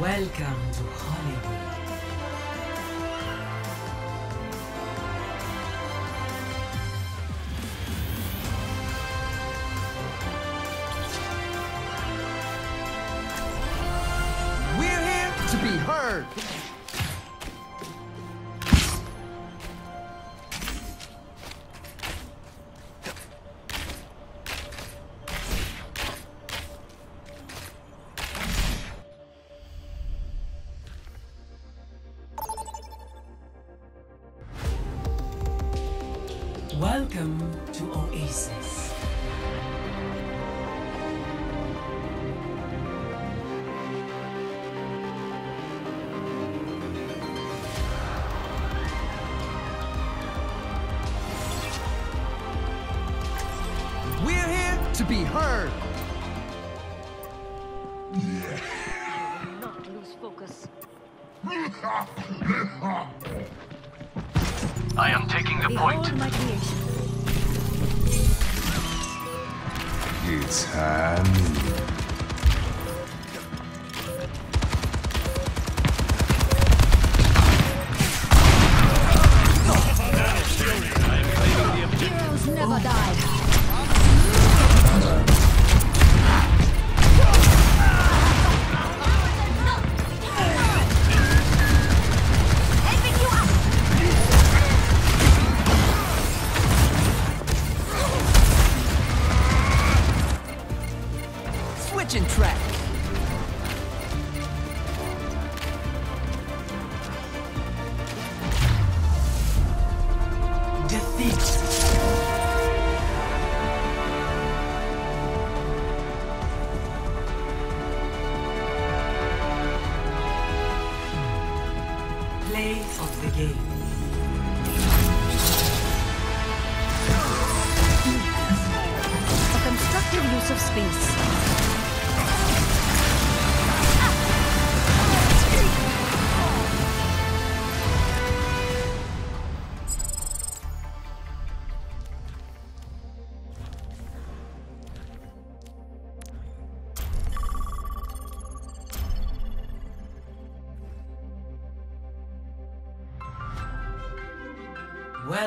Welcome to Hollywood. Welcome to Oasis.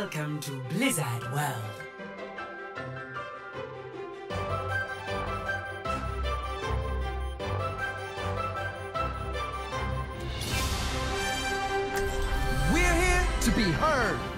Welcome to Blizzard World. We're here to be heard.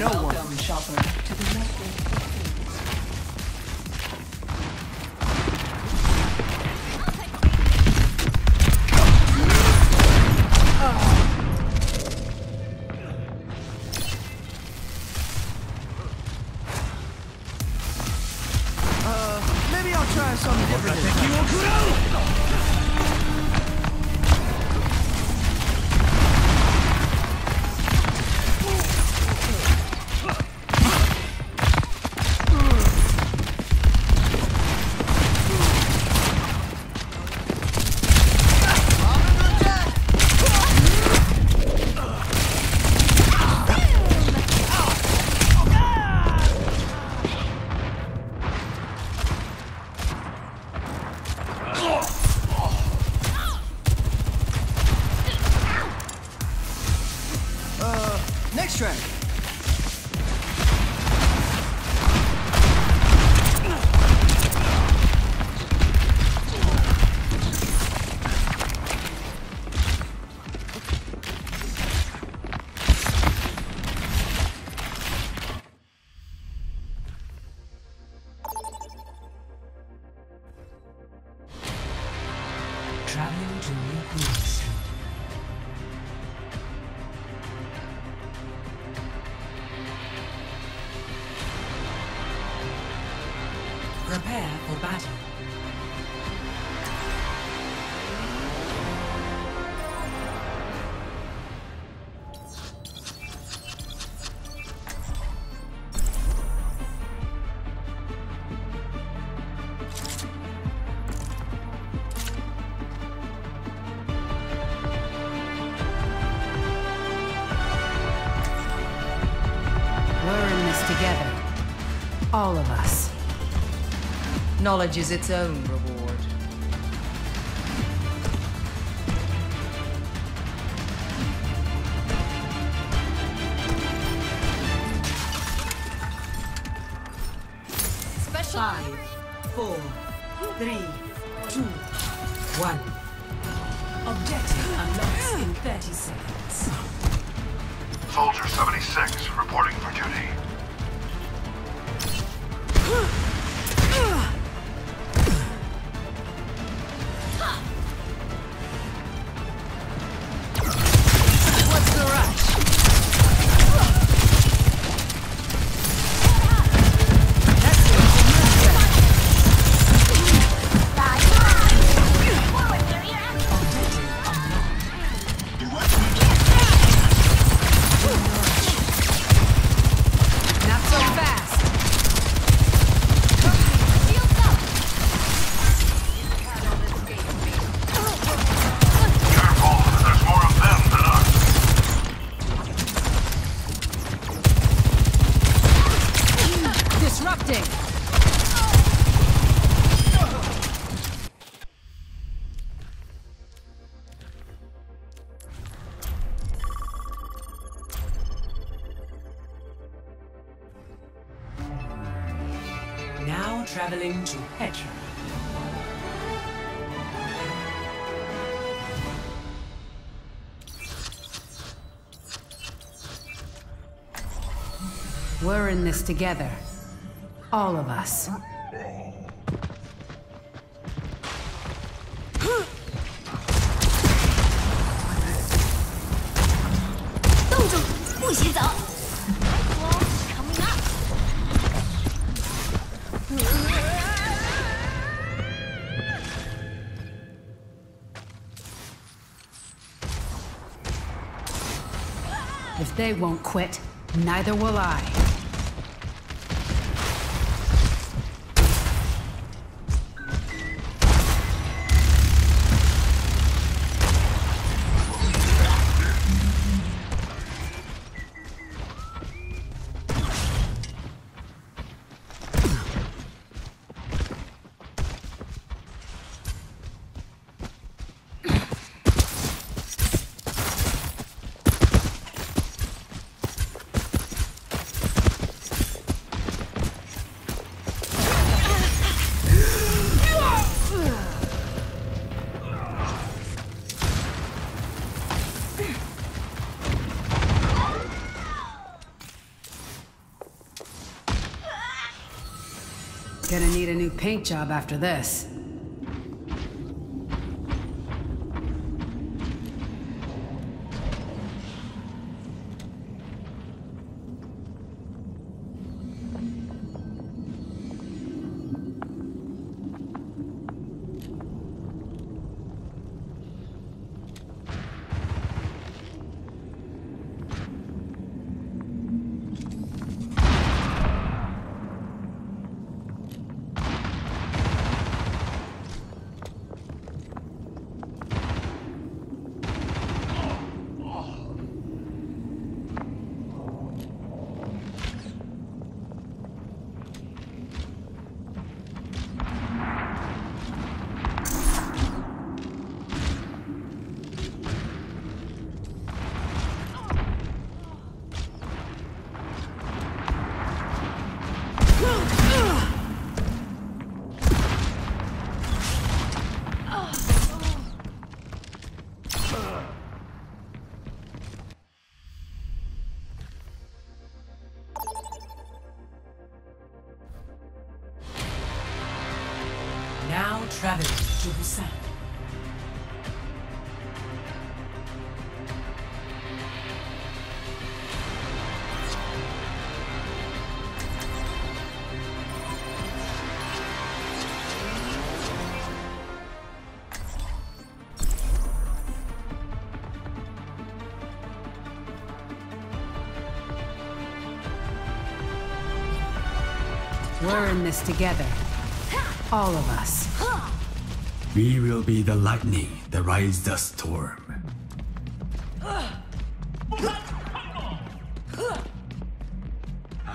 no one. Knowledge is its own. together. All of us. If they won't quit, neither will I. paint job after this. This together. All of us. We will be the lightning that rides the storm. A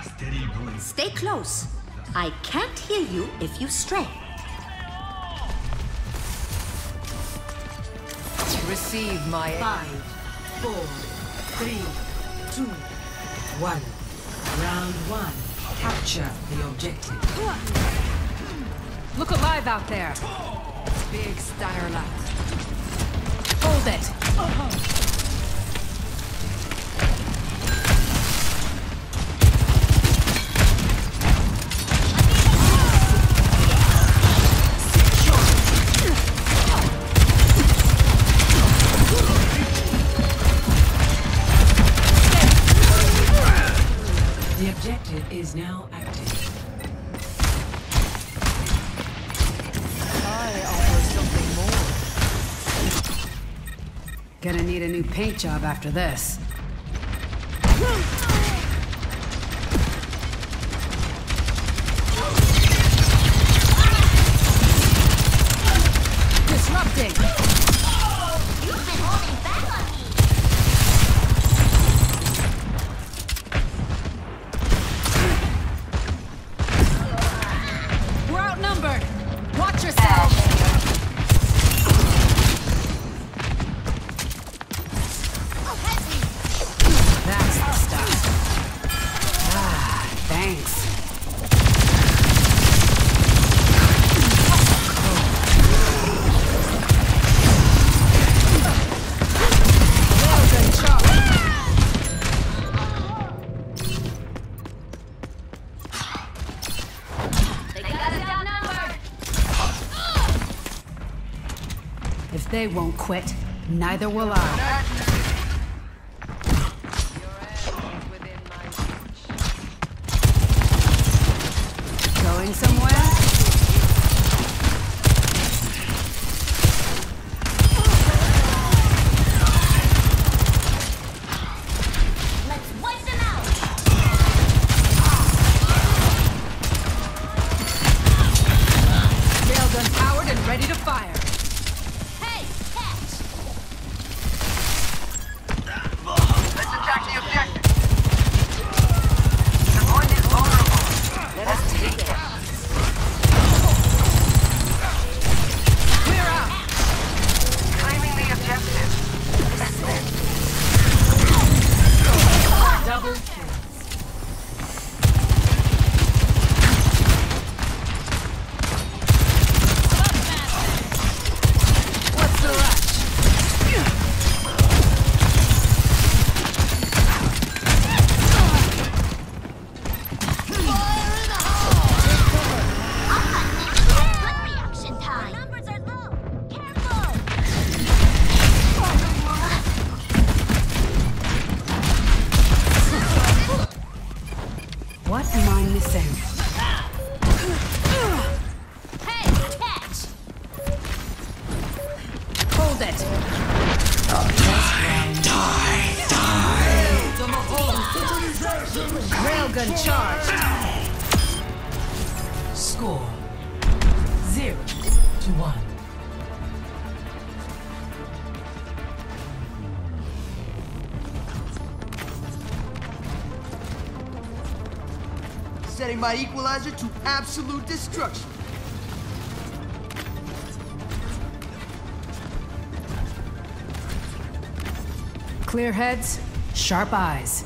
steady blade. Stay close. I can't hear you if you stray. Receive my Five, four, three, two, one. Round one. Capture the objective. Look alive out there. Big Steiner Hold it. The job after this. They won't quit, neither will I. my to absolute destruction. Clear heads, sharp eyes.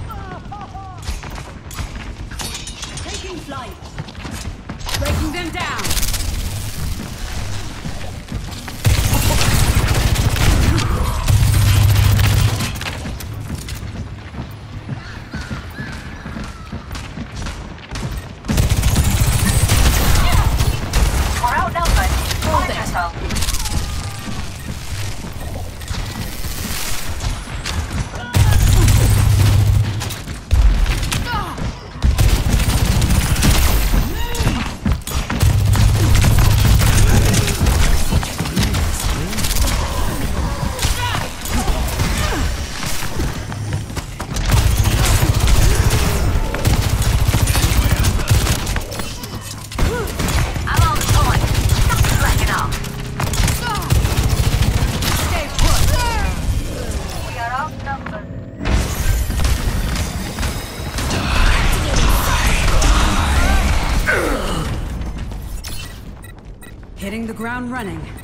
ground running.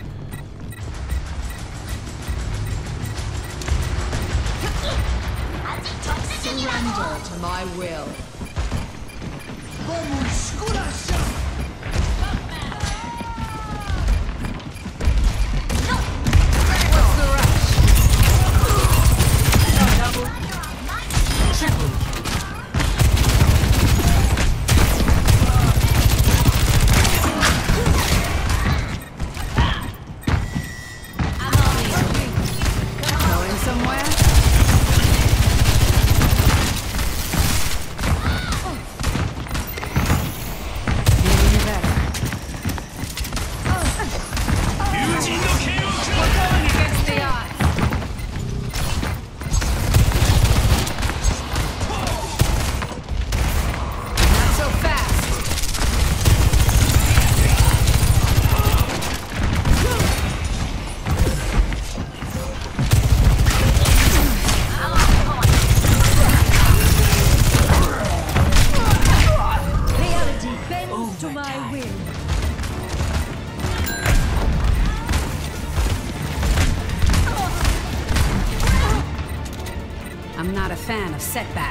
setback.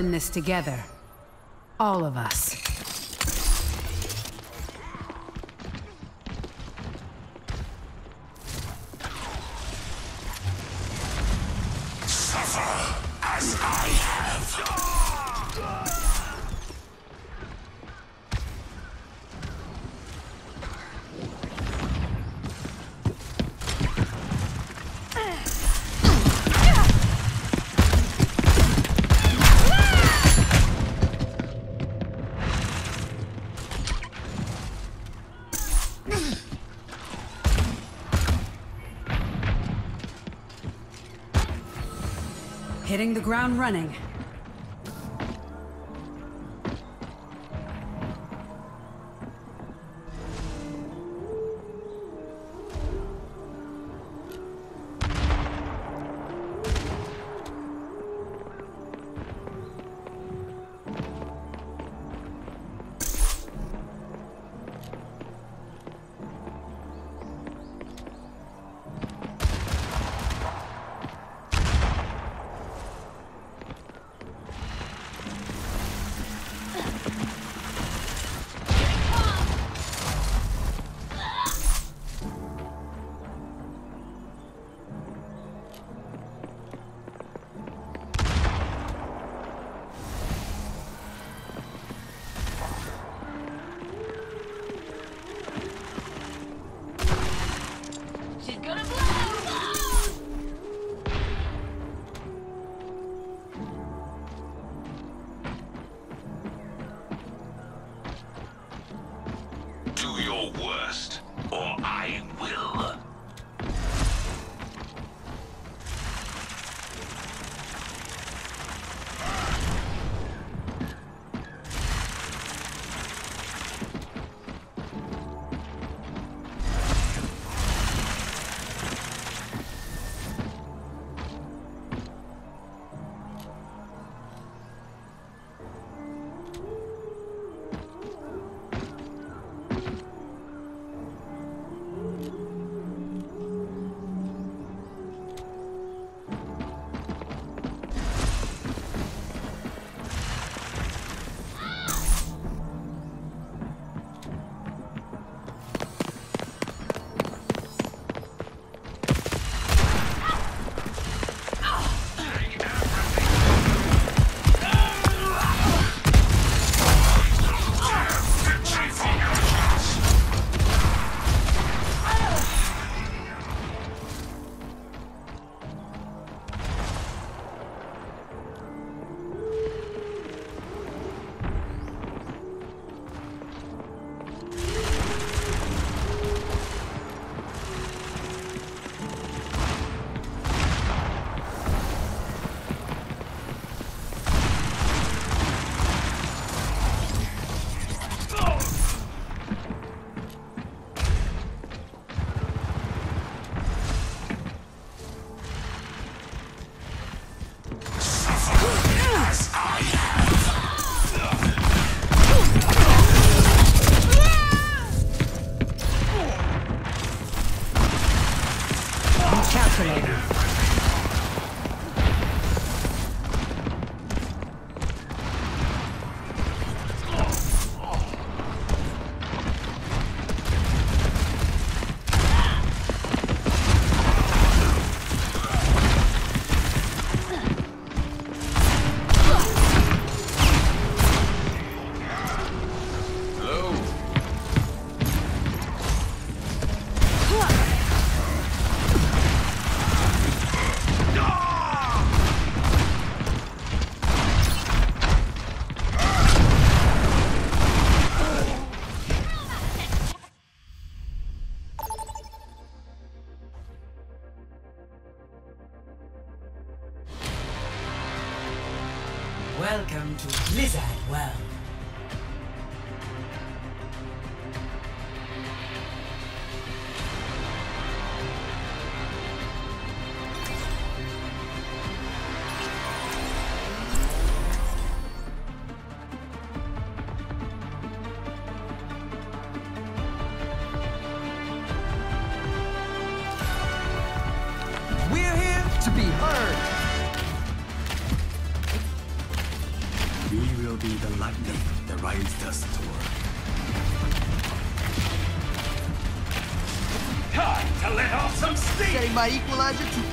in this together. All of us. Hitting the ground running.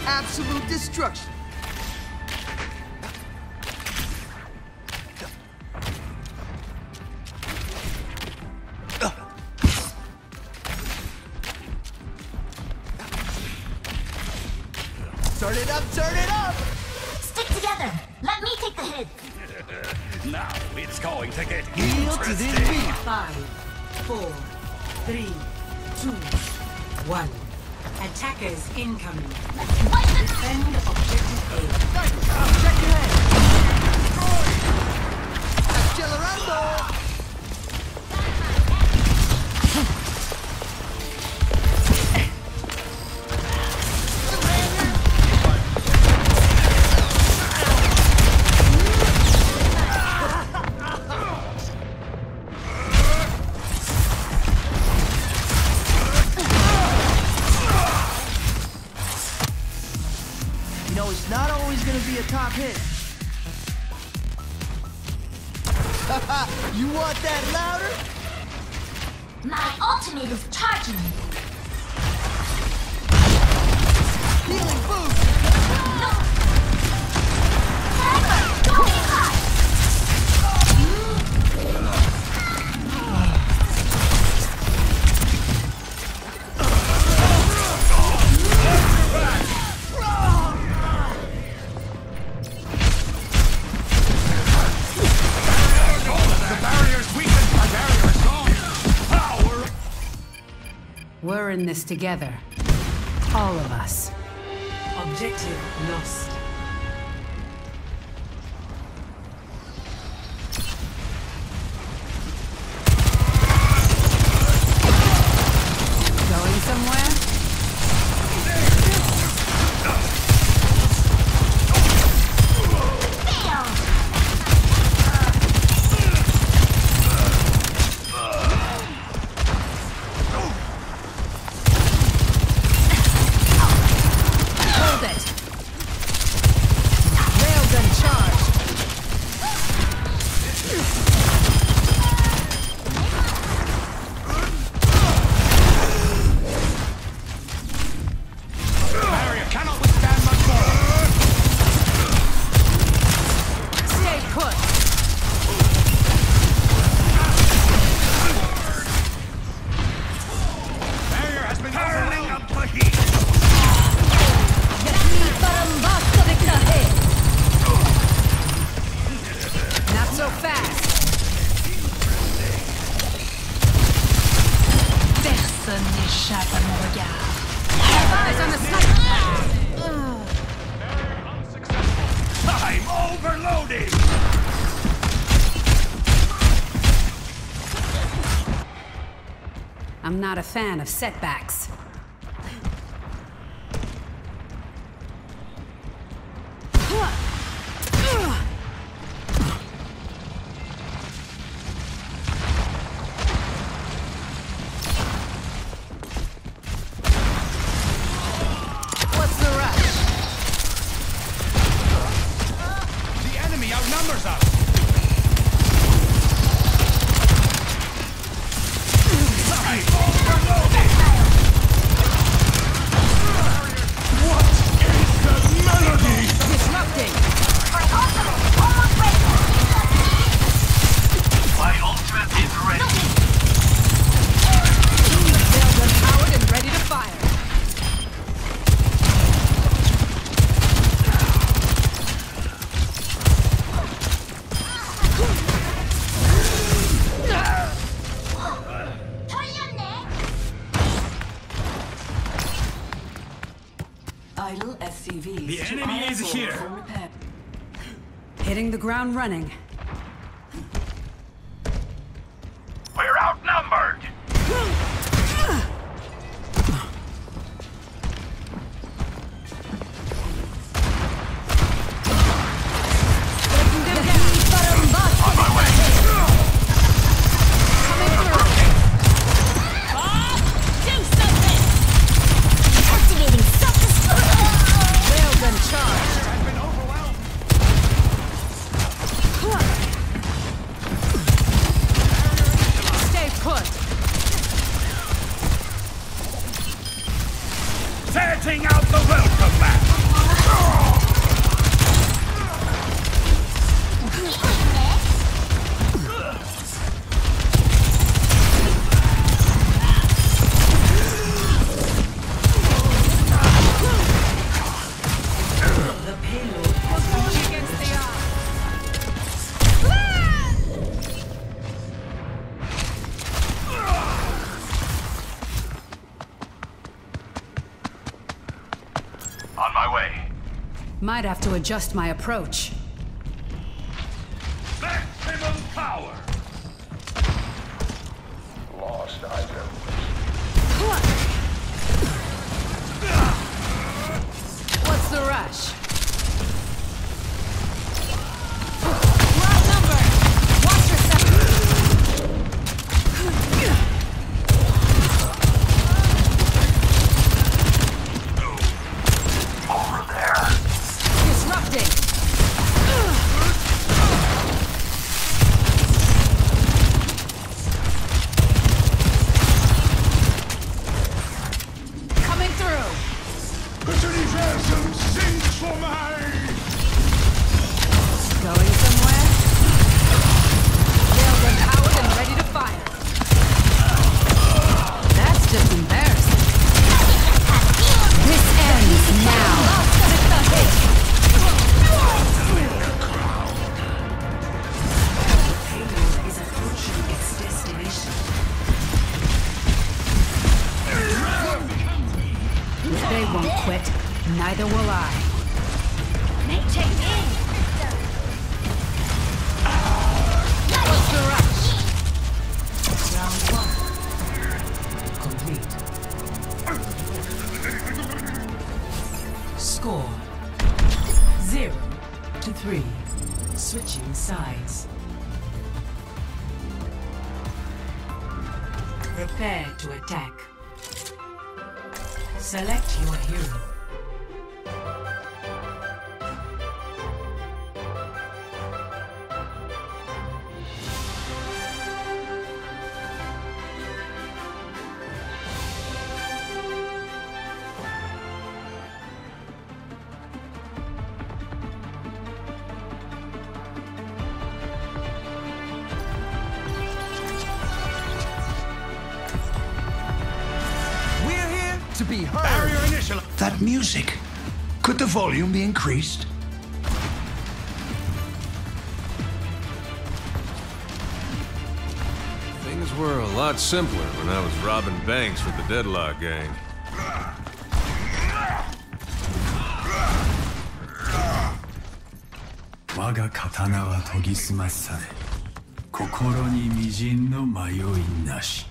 Absolute destruction. this together. All of us. Objective lost. fan of setbacks. ground running. have to adjust my approach. Score zero to three. Switching sides. Prepare to attack. Select your hero. volume be increased? Things were a lot simpler when I was robbing banks with the Deadlock gang. Waga katana wa. Kokoro ni mijin no mayoi nashi.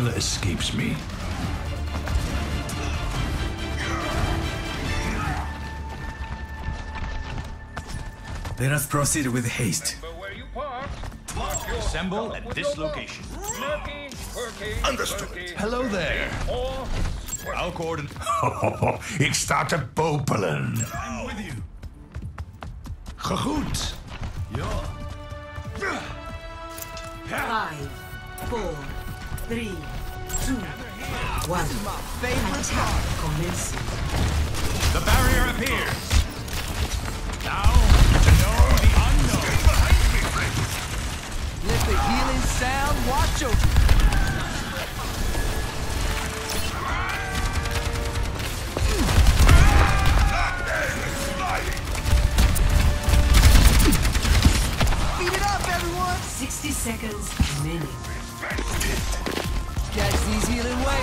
formula escapes me. Let us proceed with haste. Where you park. Assemble at this location. Understood. Hello there. Our it's that started Bopolin. 60 seconds remaining. Gets easier than way.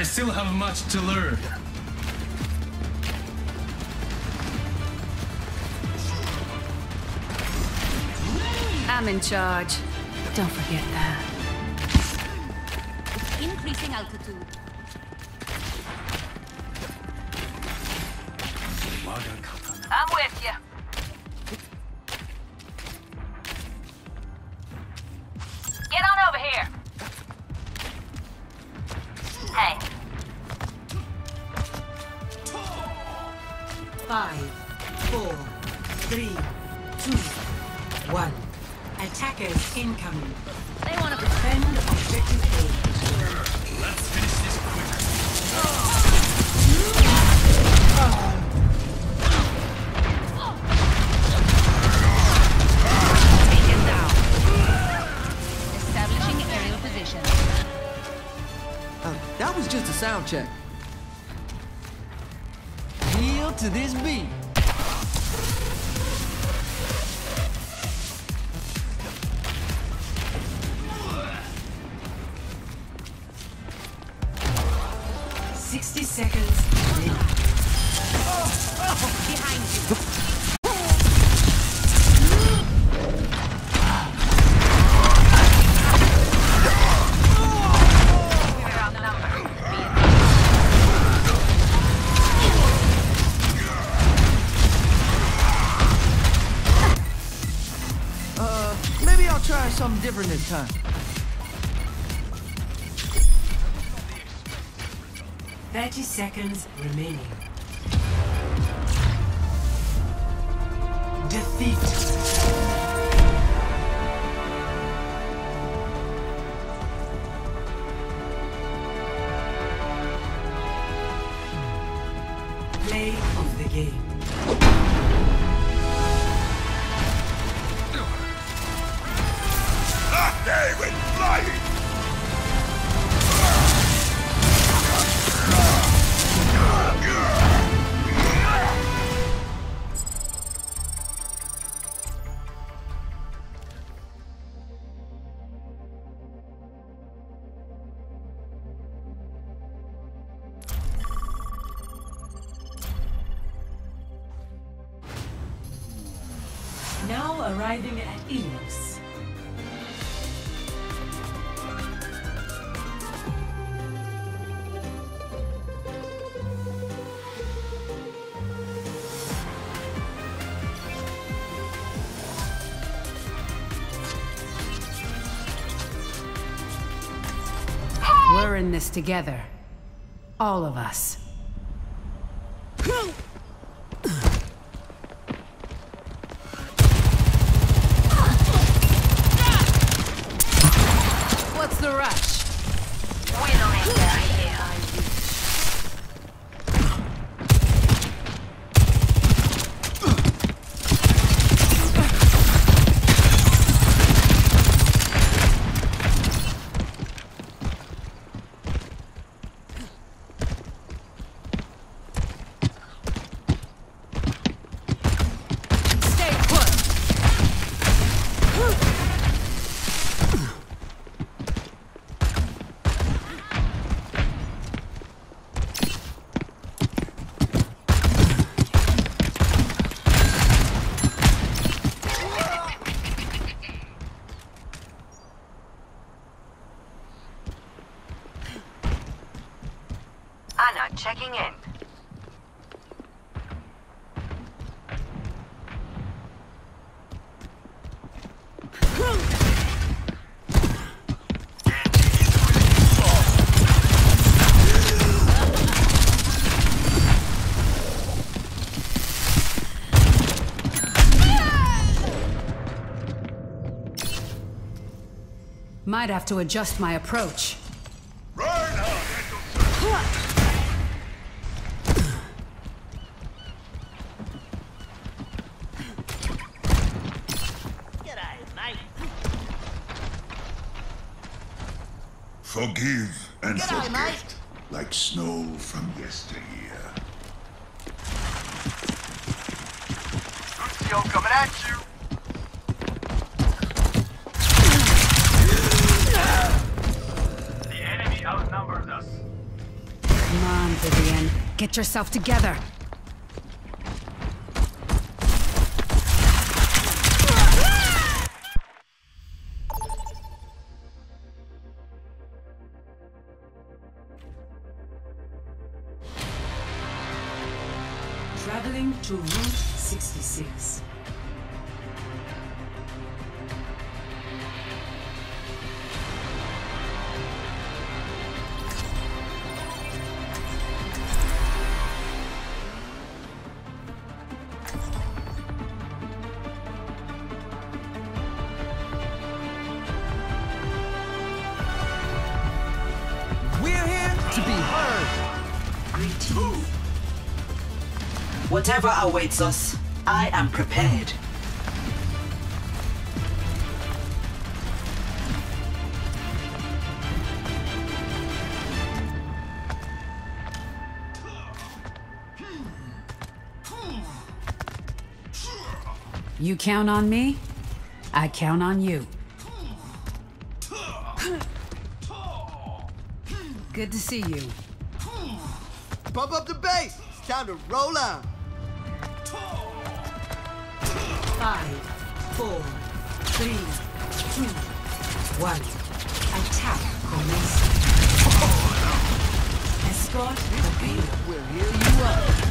I still have much to learn. I'm in charge. Don't forget. seconds remaining. Together. All of us. What's the rush? We don't need that here. Stay put! Anna checking in. I might have to adjust my approach. Forgive and G'day, forget, mate. like snow from yesteryear. Lucio coming at you. Get yourself together. Whatever awaits us, I am prepared. You count on me, I count on you. Good to see you. Pump up the bass. It's time to roll on. Five, four, three, two, one. Attack commencing. Escort complete. We'll heal you up.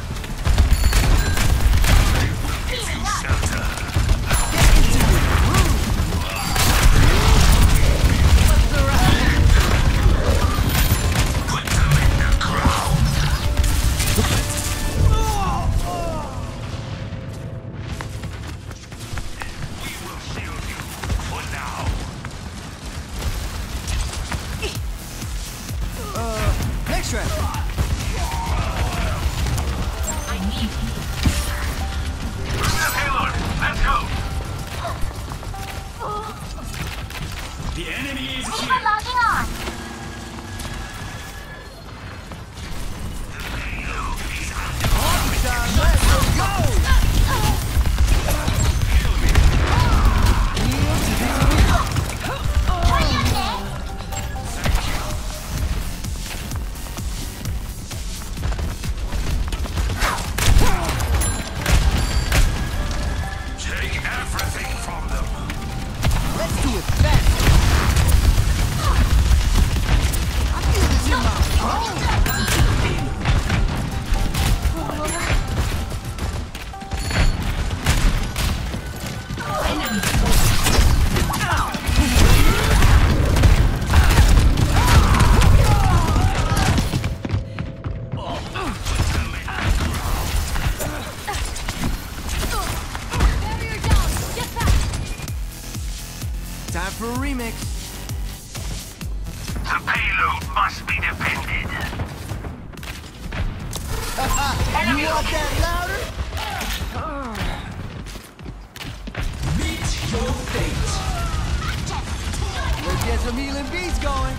Enemy. You want that louder? Meet your fate. Let's get some healing bees going.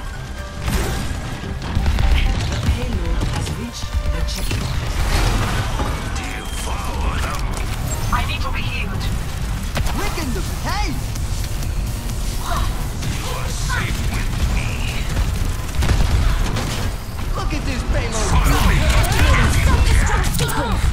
The payload has reached the checkpoint. Devour them. I need to be healed. Quicken the pace. You are safe with me. Look at this payload. Stop this! Stop Self-destruct sequence!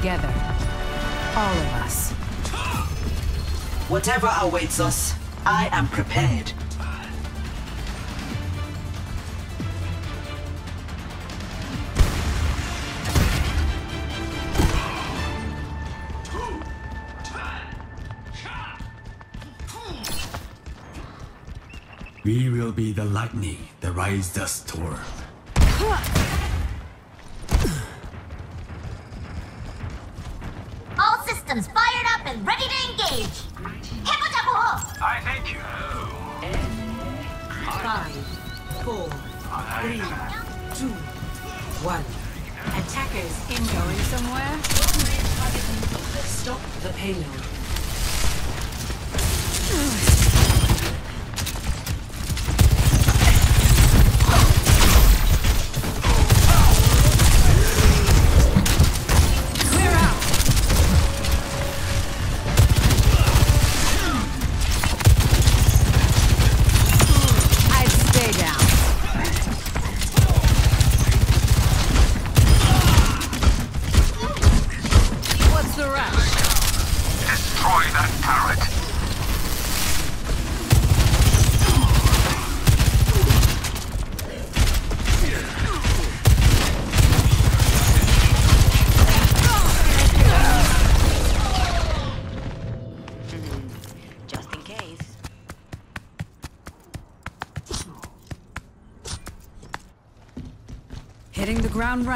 together. All of us. Whatever awaits us, I am prepared. We will be the lightning that rises the storm.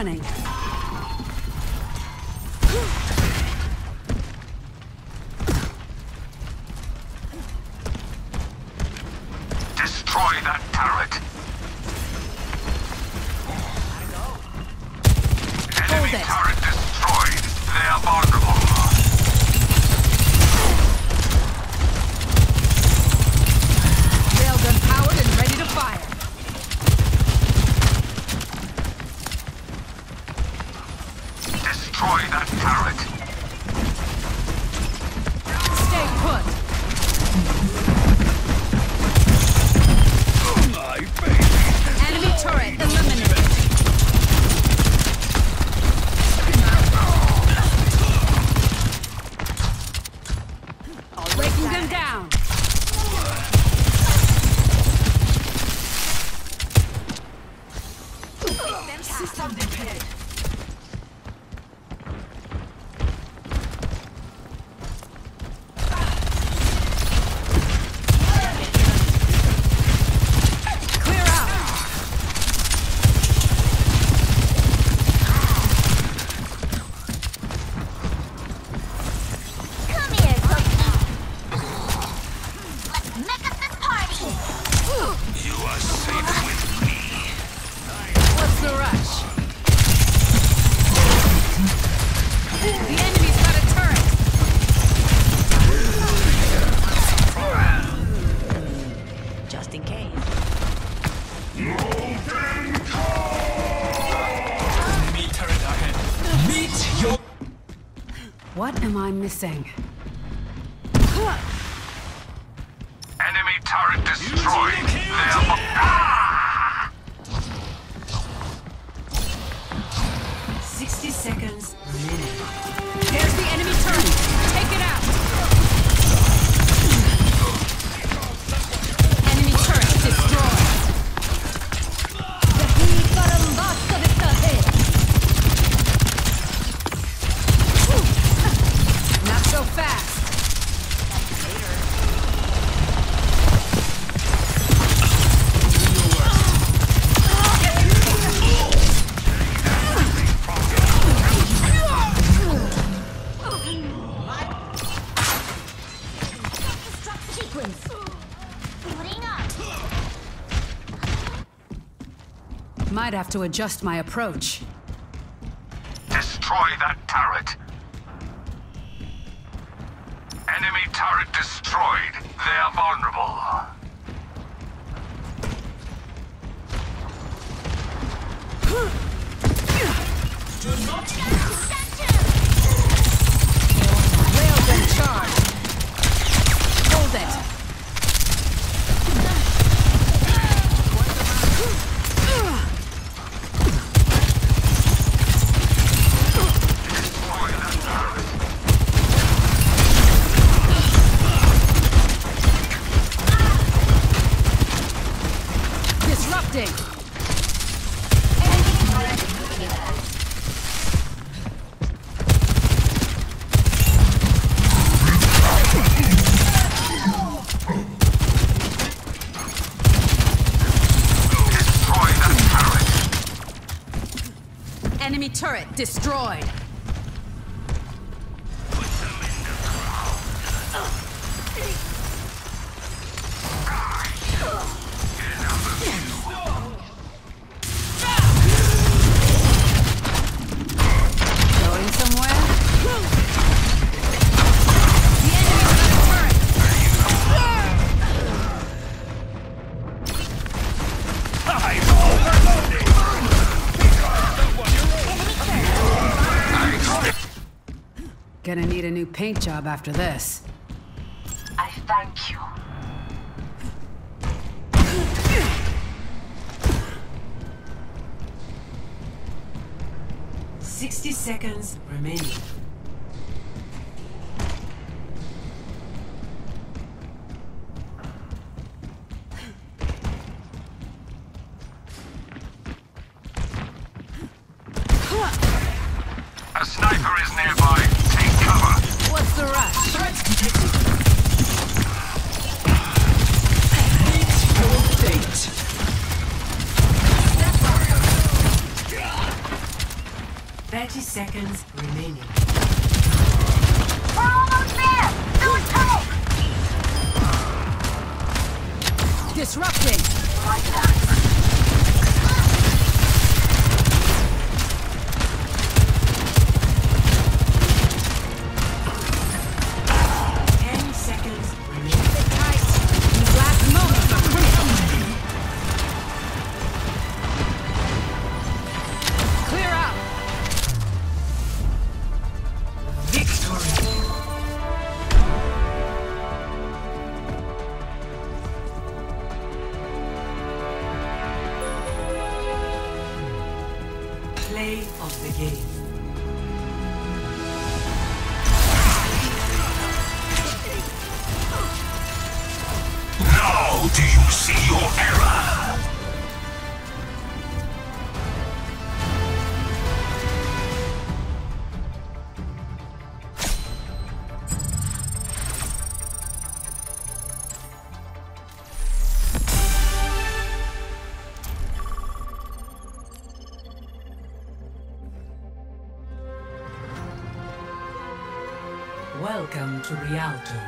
running. missing. I'd have to adjust my approach. Destroyed. job after this. I thank you. Sixty seconds remaining. To Rialto.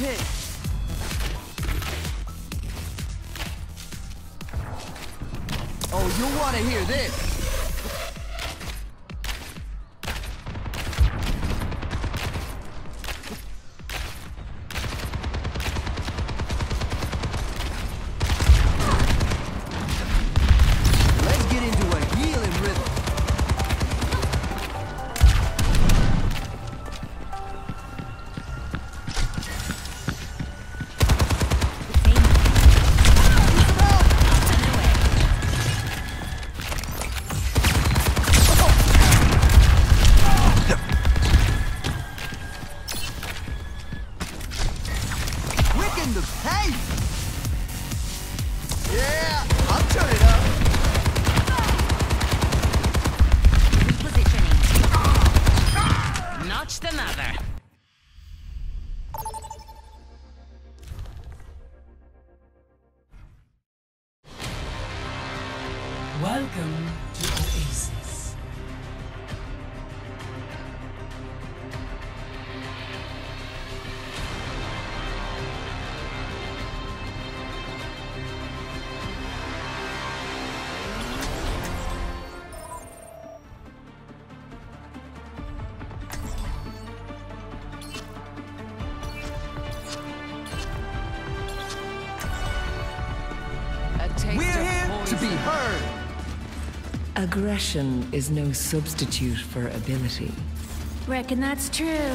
Be Aggression is no substitute for ability. Reckon that's true.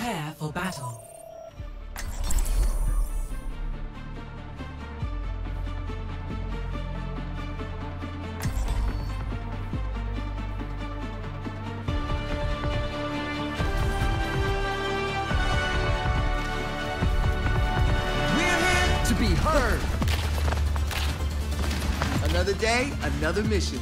Prepare for battle. We're here to be heard. Another day, another mission.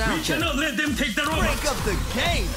That was just a sound We cannot let them take the Break robot. up the game.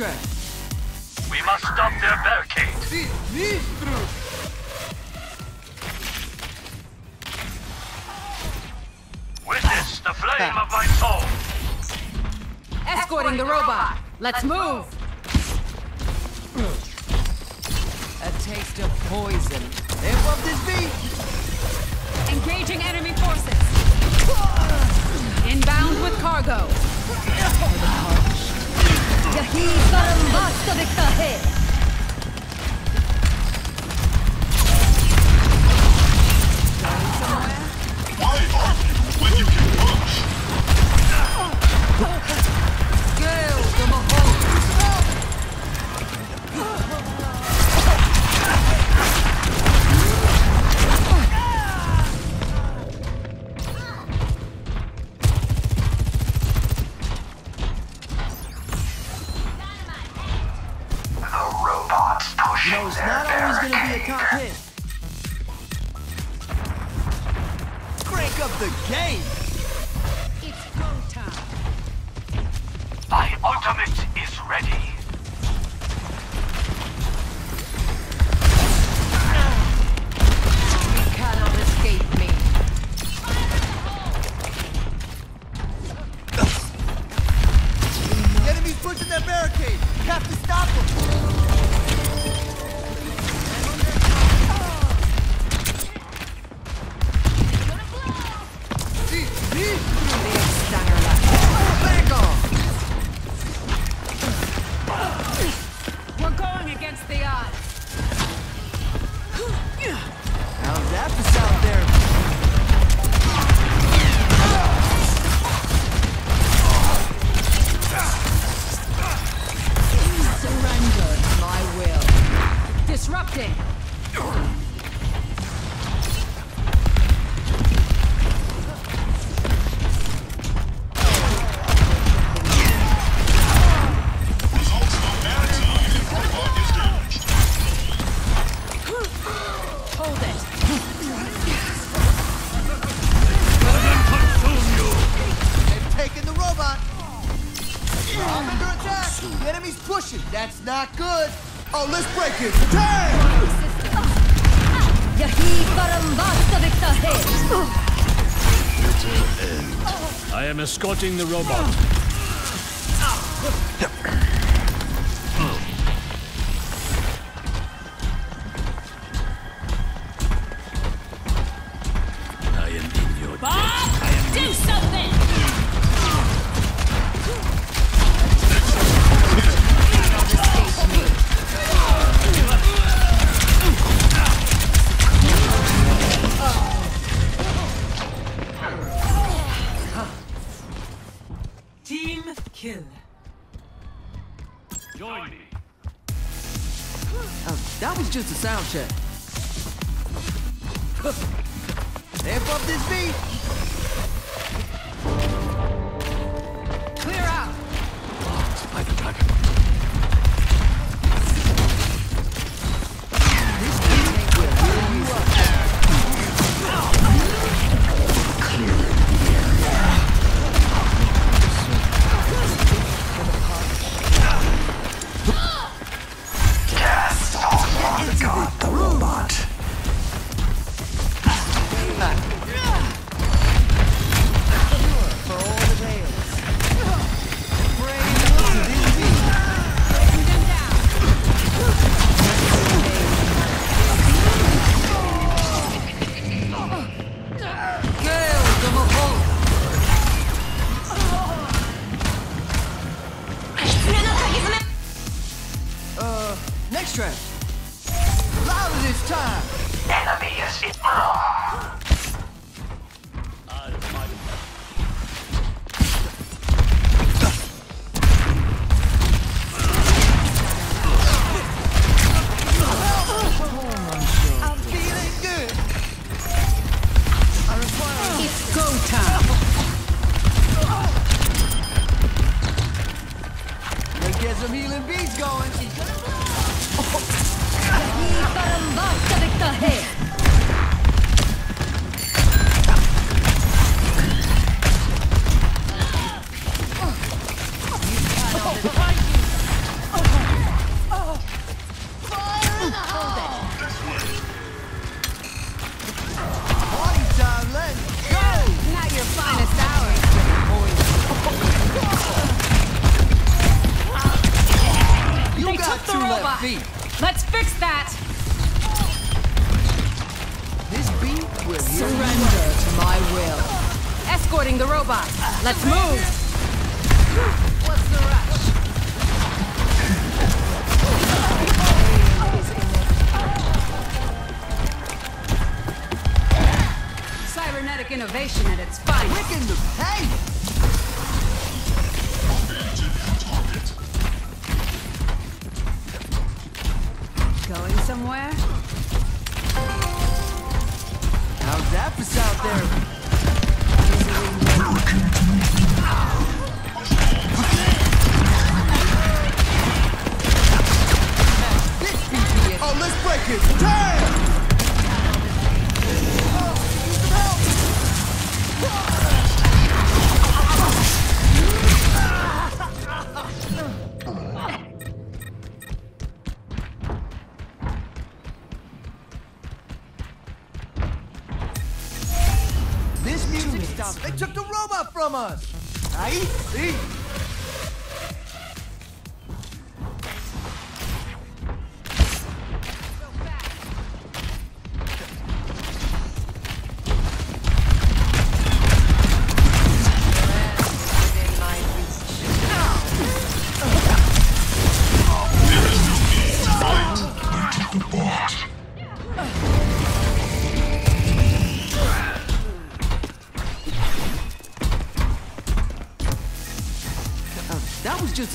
Next. We must stop their barricade. Sinistro. Witness the flame of my soul. Escorting the robot. Let's move. A taste of poison. Amp up this beat. Engaging enemy forces. Inbound with cargo. यही परम वास्तविकता है Good. The robot. Sound check.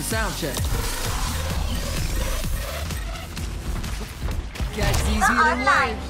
Sound check. Catch these healing waves.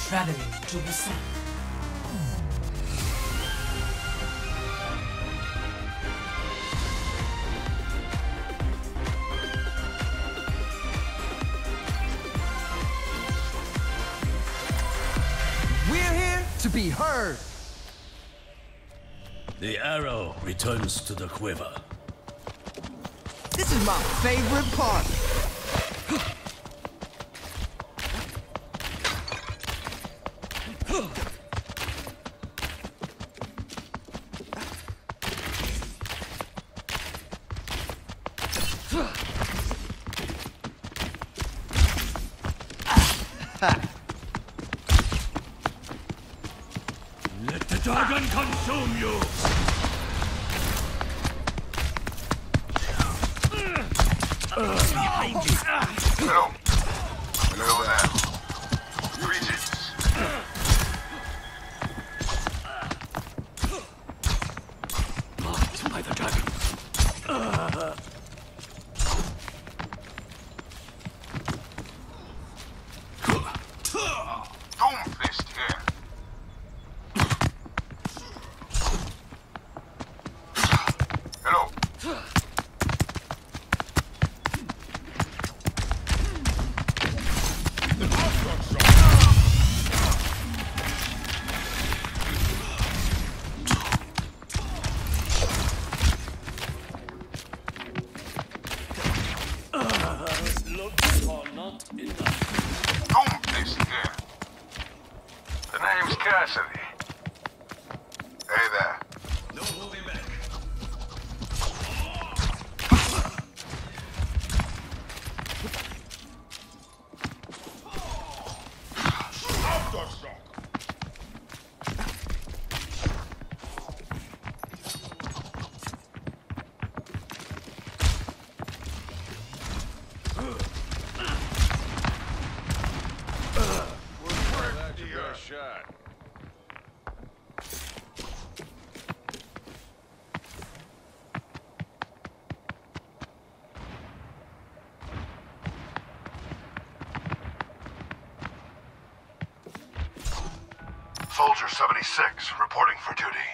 Traveling to Busan. We're here to be heard. The arrow returns to the quiver. This is my favorite part. Soldier 76, reporting for duty.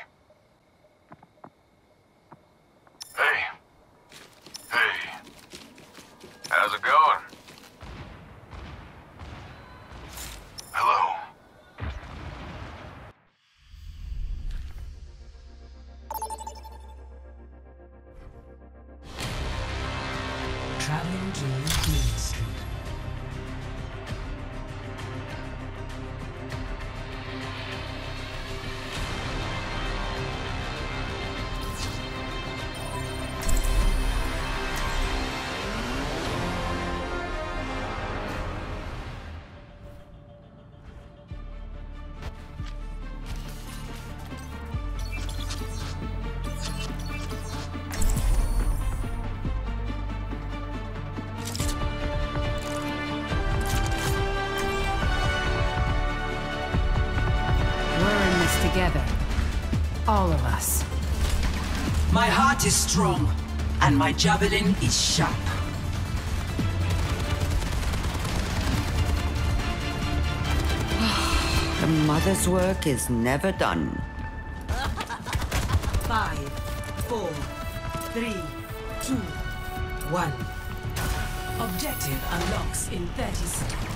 Heart is strong, and my javelin is sharp. The mother's work is never done. Five, four, three, two, one. Objective unlocks in 30 seconds.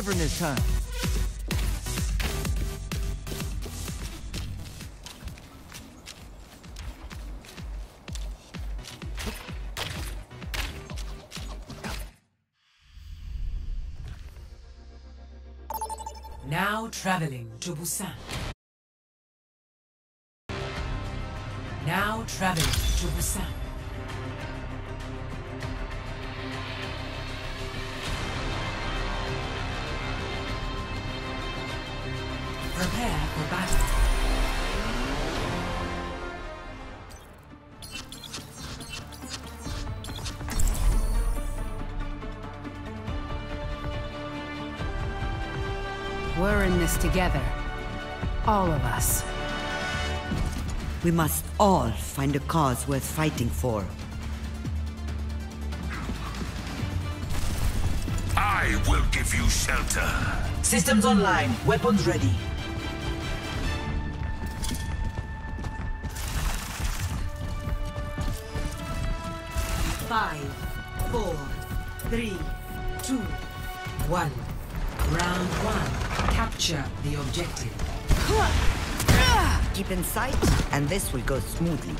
different this time. Now traveling to Busan. this together. All of us. We must all find a cause worth fighting for. I will give you shelter. Systems online. Weapons ready. in sight, and this will go smoothly.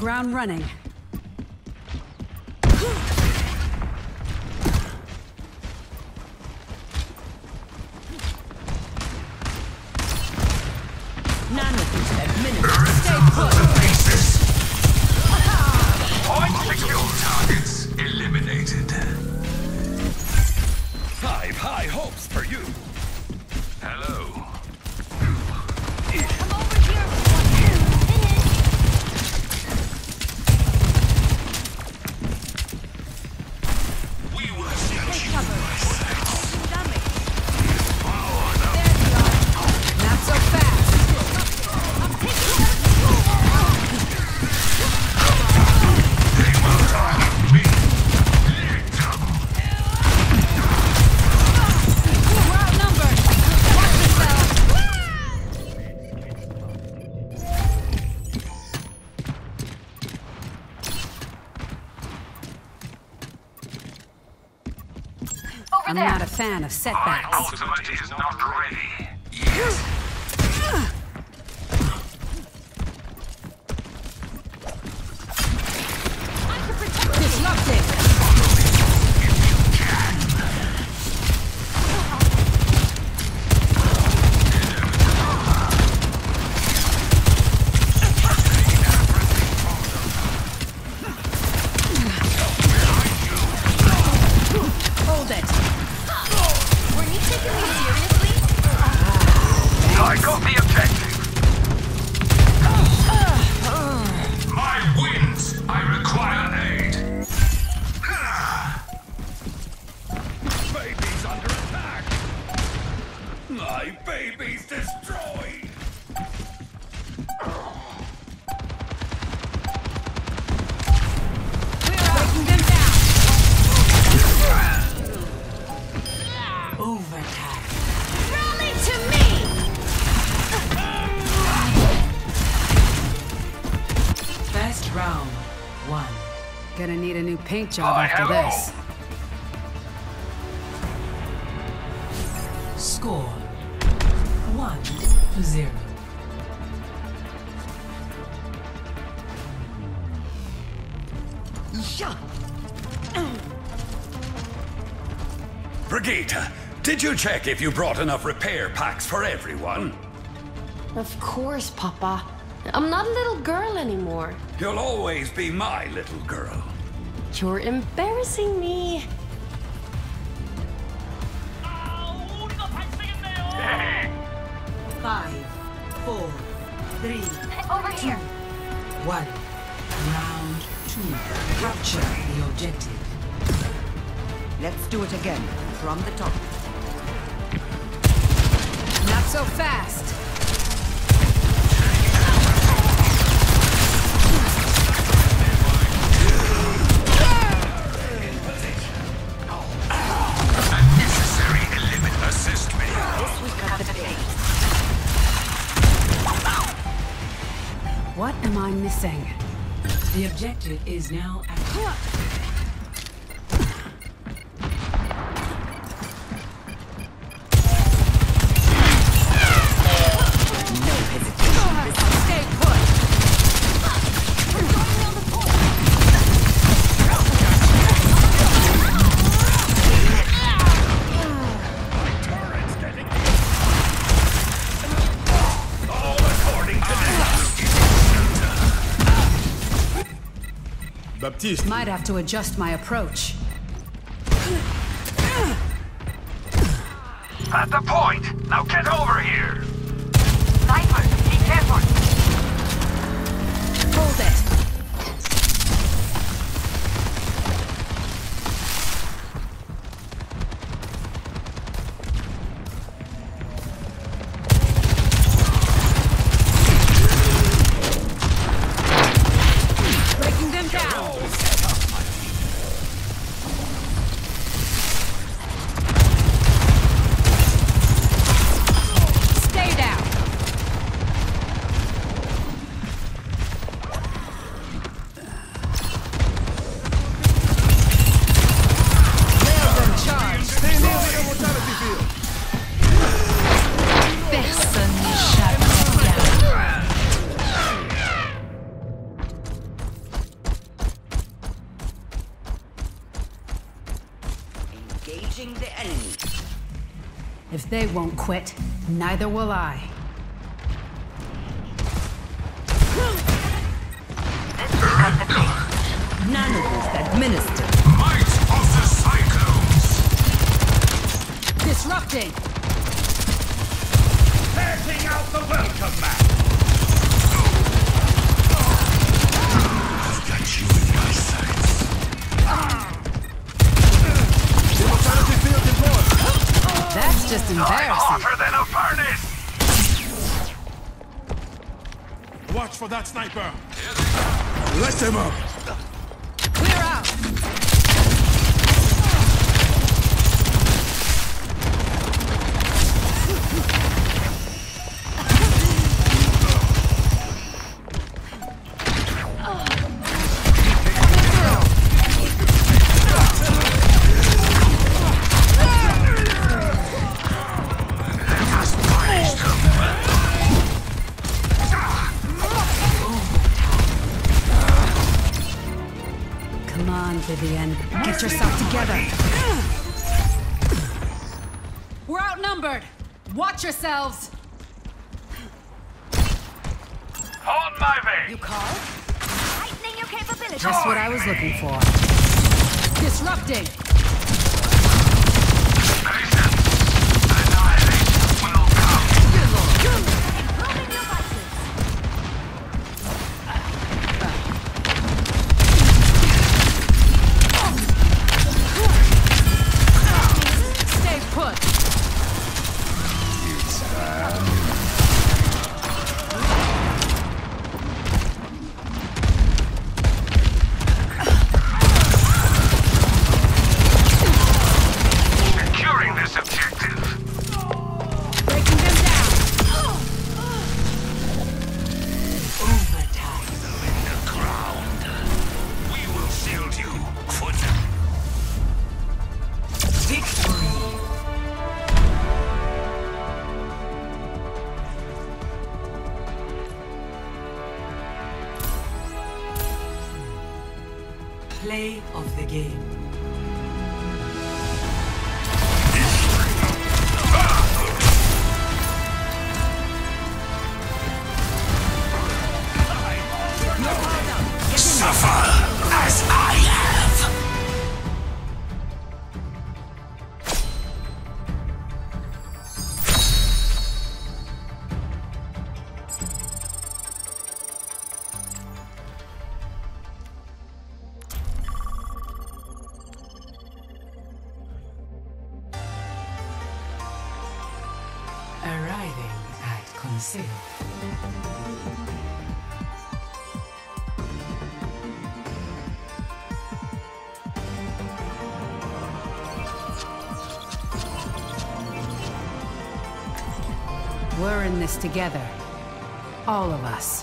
ground running. Fan of setbacks. Paint job I after hello. this. Score one to zero. Brigitte, did you check if you brought enough repair packs for everyone? Of course, Papa. I'm not a little girl anymore. You'll always be my little girl. You're embarrassing me. What am I missing? The objective is now active. Baptiste, Might have to adjust my approach. At the point. Now get over here. Sniper, be careful. Hold it. Quit, neither will I. sniper. Let them up. This together. All of us.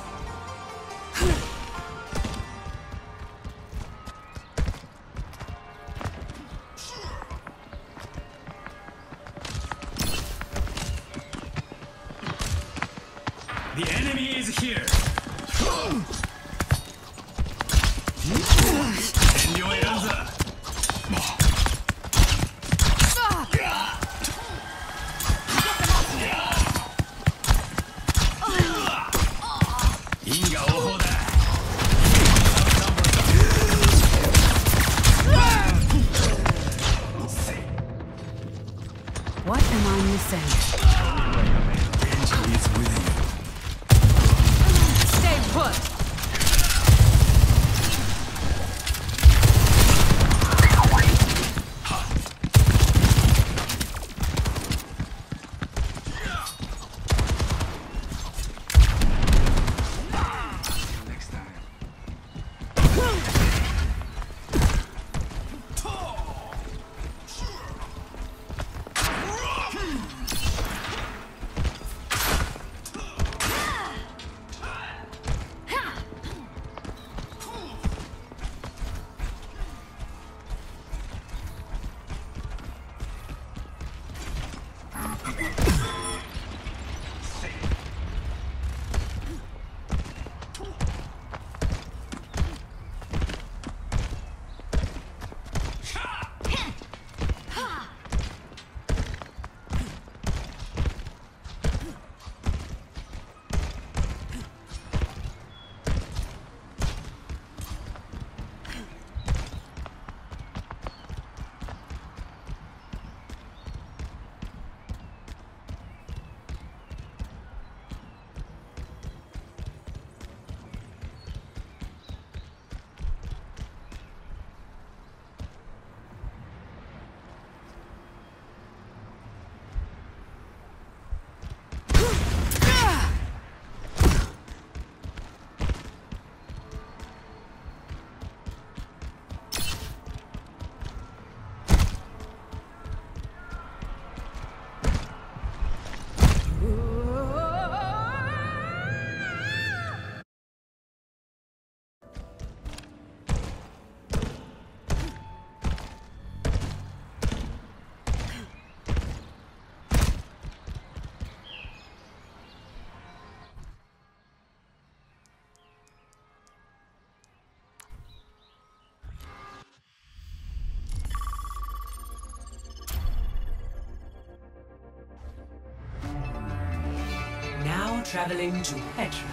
Traveling to Petra.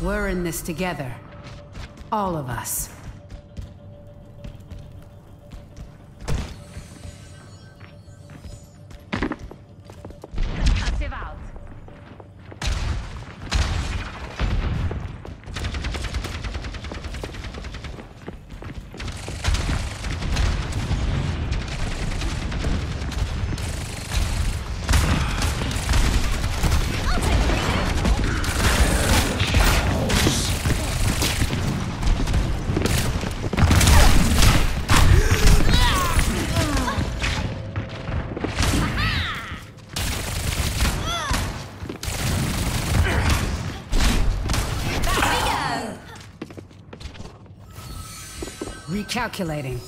We're in this together. All of us. Recalculating.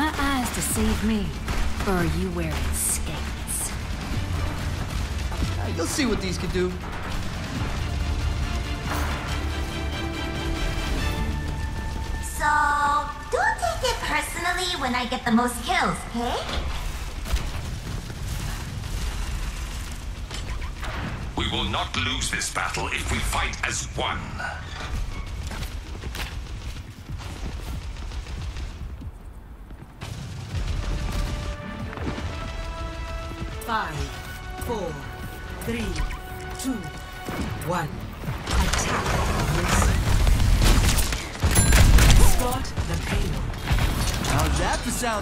My eyes deceive me? Or are you wearing skates? Uh, You'll see what these can do. So, don't take it personally when I get the most kills, okay? We will not lose this battle if we fight as one.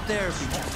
Therapy?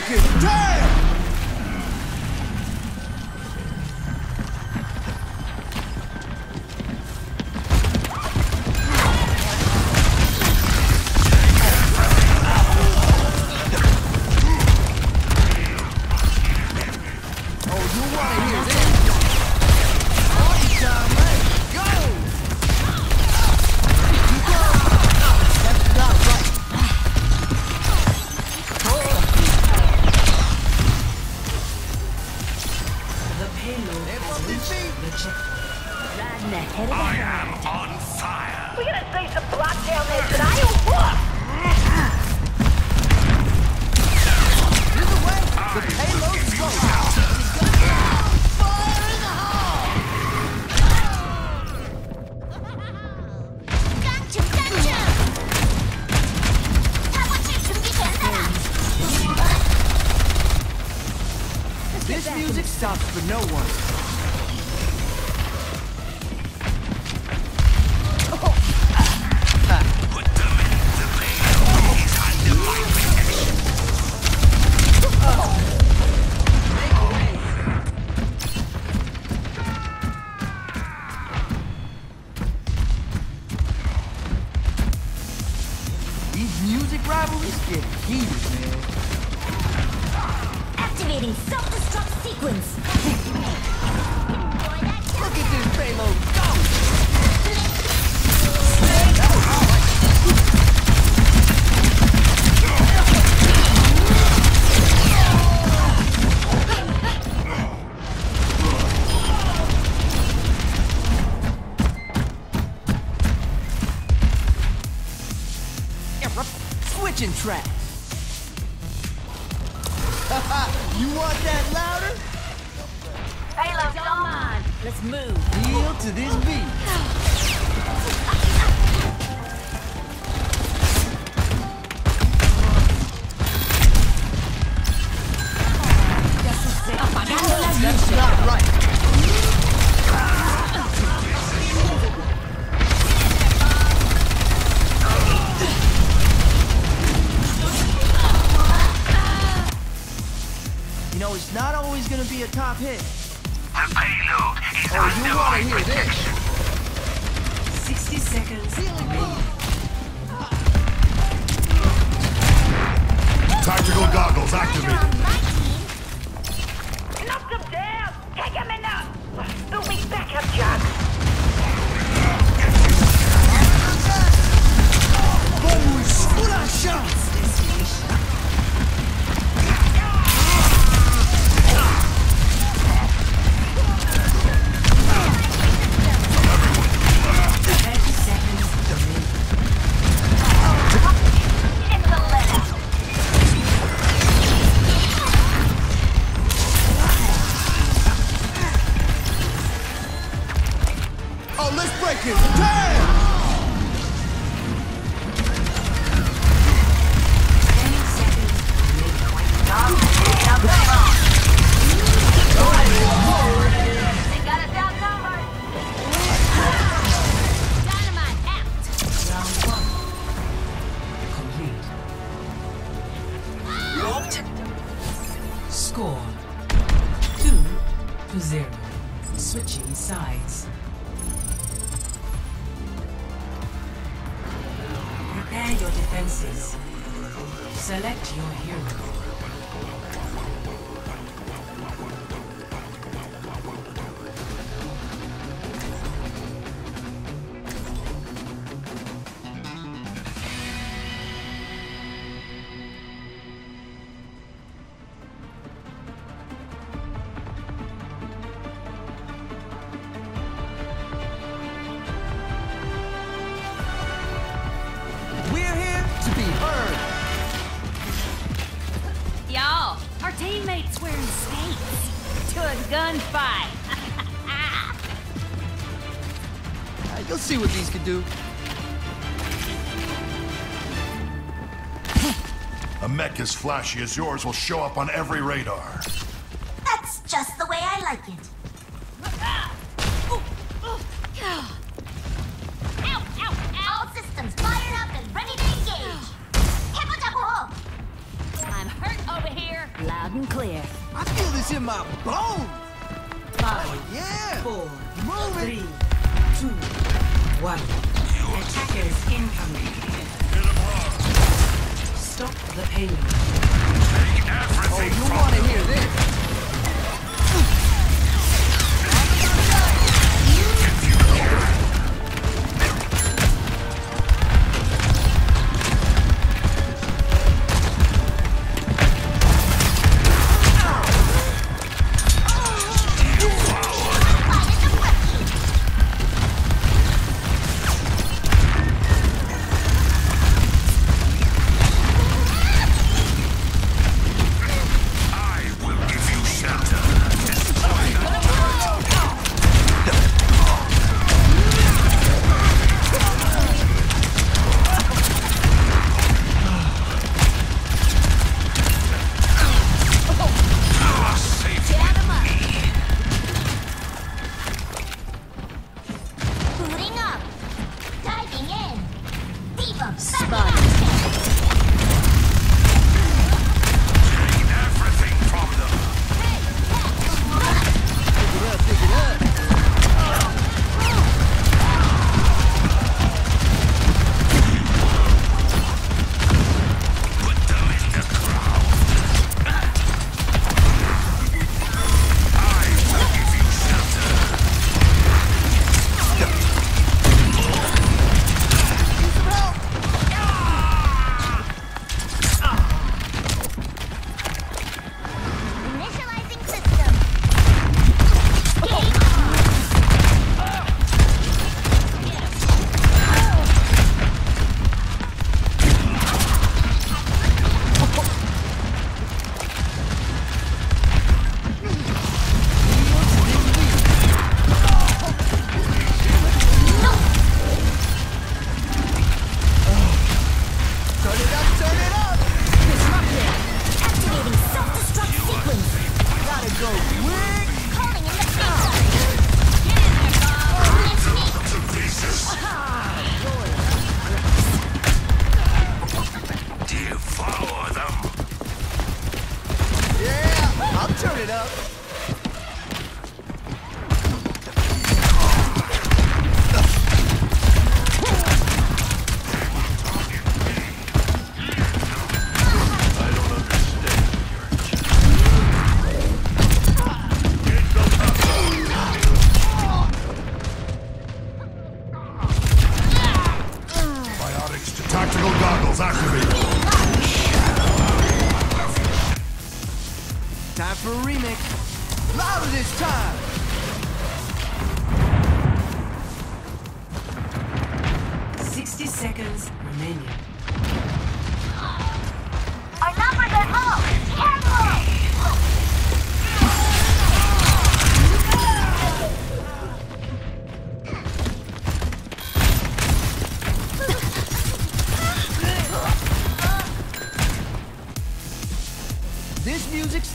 Oh, it! Damn! flashy as yours will show up on every radar. reino.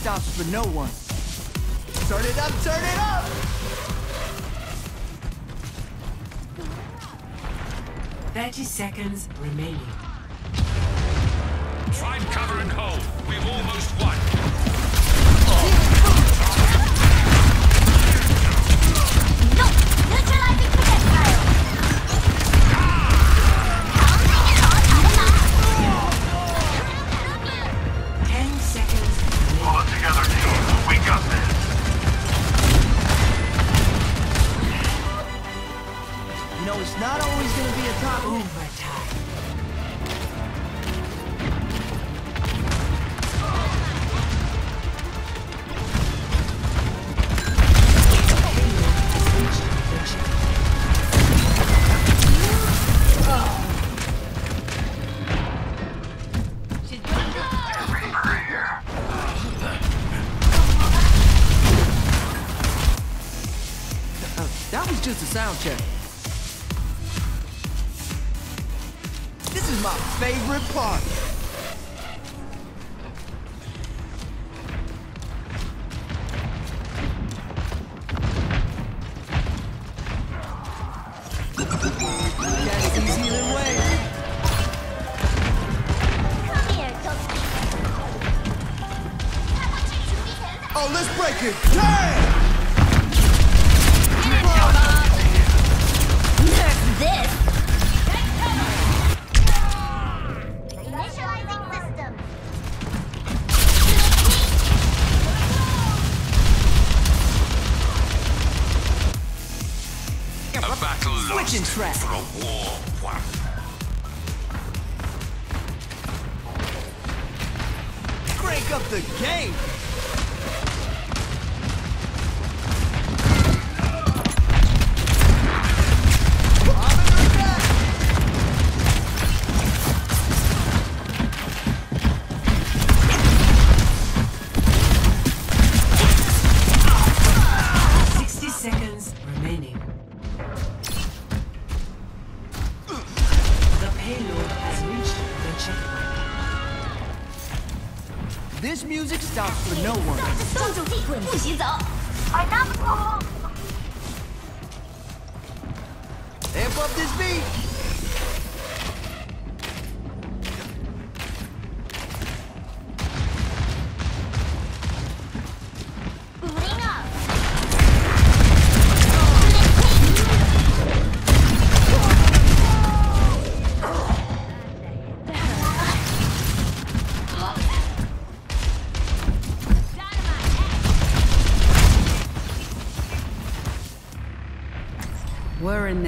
stops for no one. Turn it up, turn it up! Thirty seconds break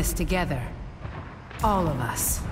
this together. All of us.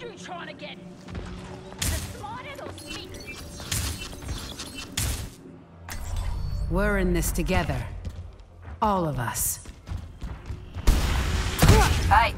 You trying to get We're in this together. All of us. Bye.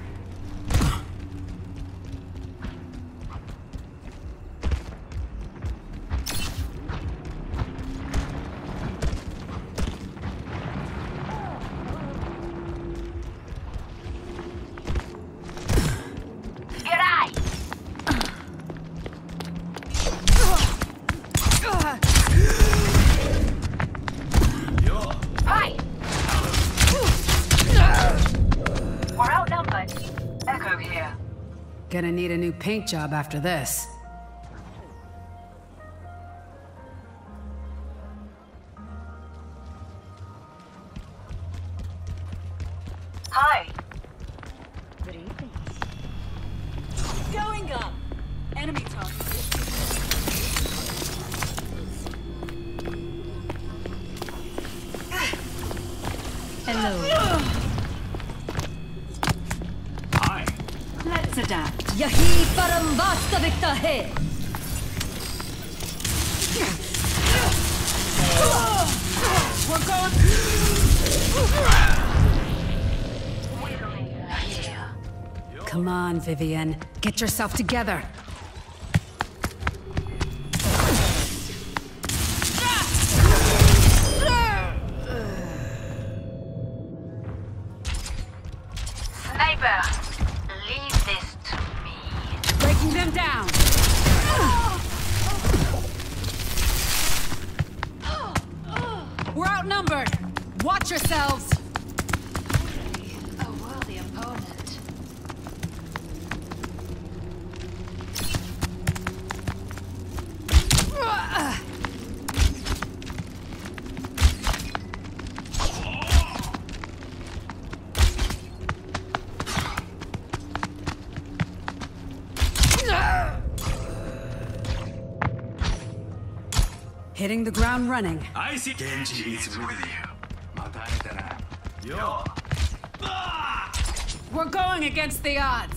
paint job after this. Get yourself together. running. I see Genji is with you. We're going against the odds.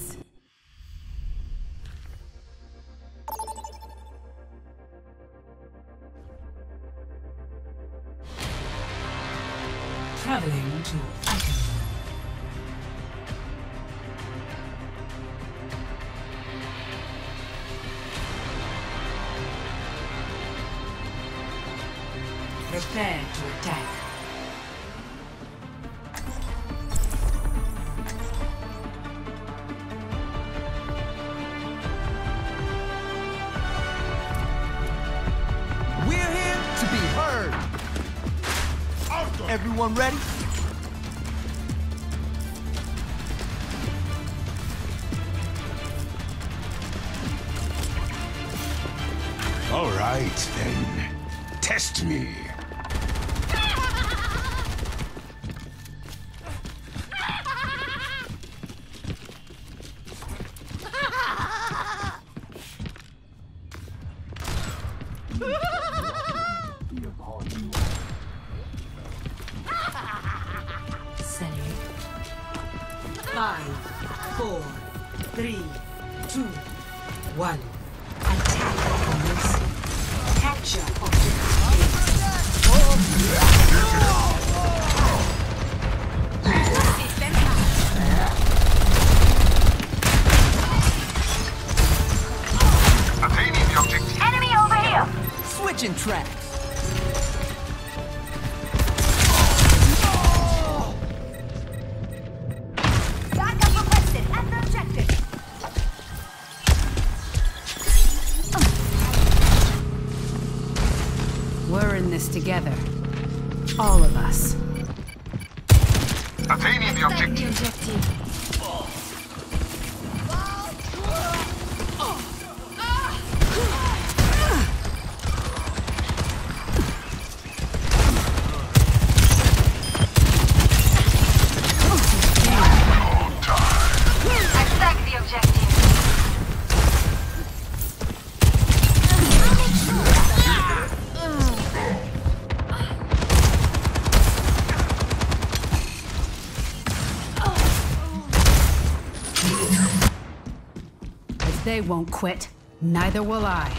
They won't quit. Neither will I.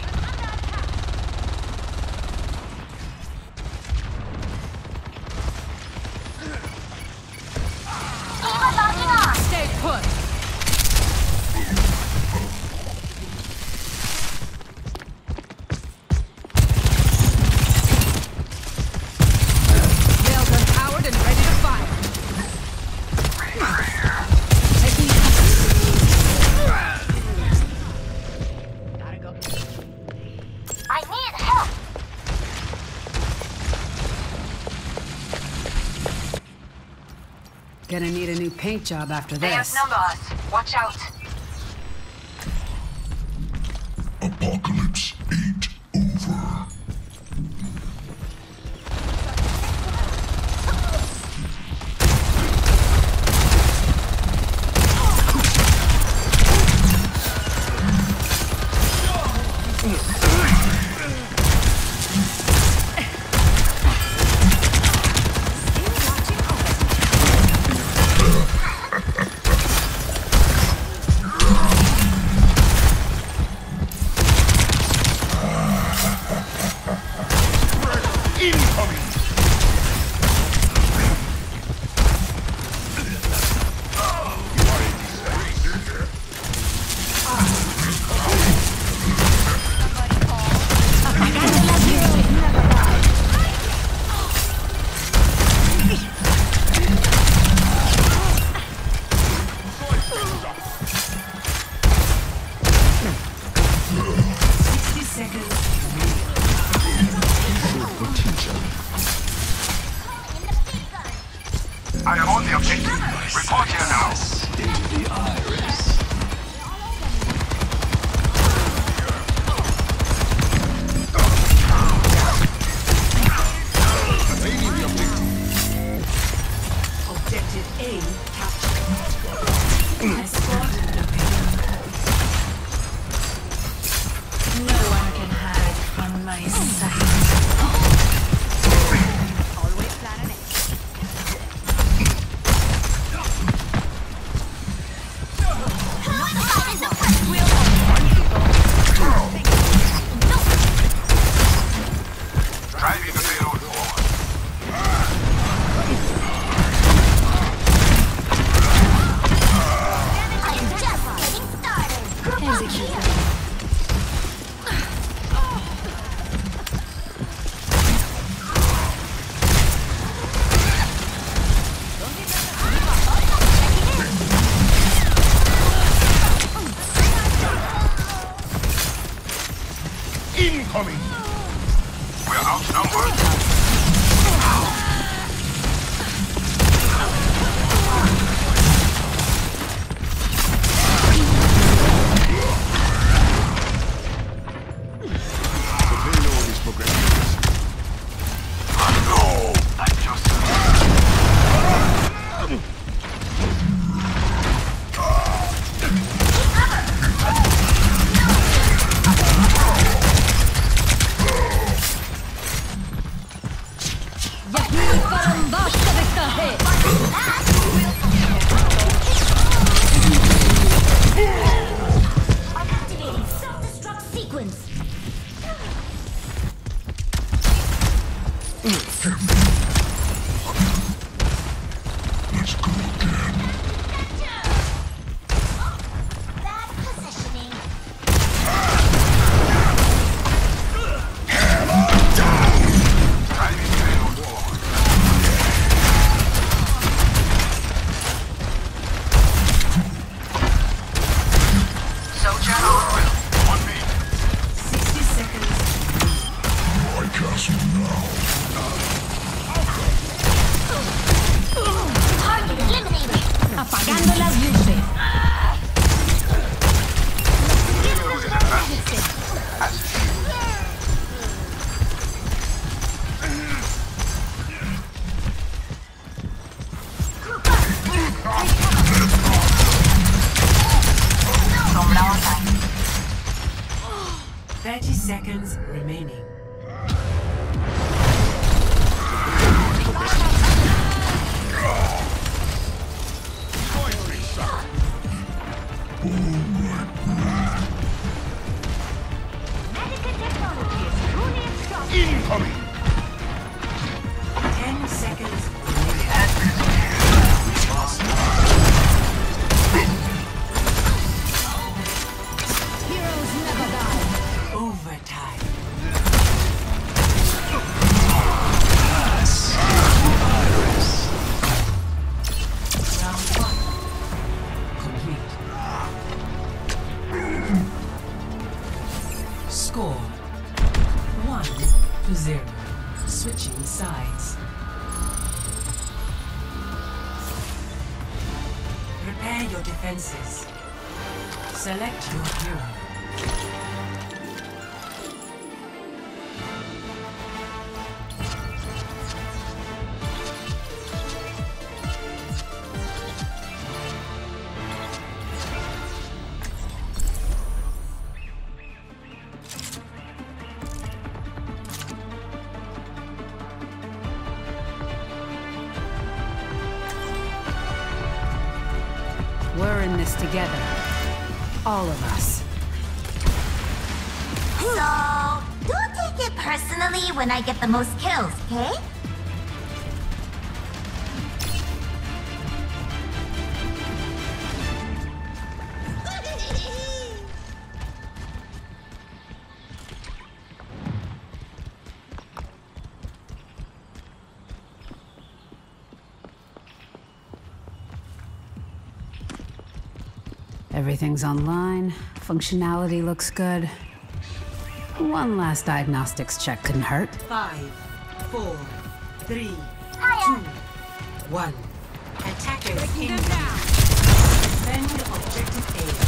Stay put! job after this. They outnumber us. Watch out. Incoming! Ten seconds. Everything's online. Functionality looks good. One last diagnostics check couldn't hurt. Five, four, three, two, one. Attackers in. Defend objective A.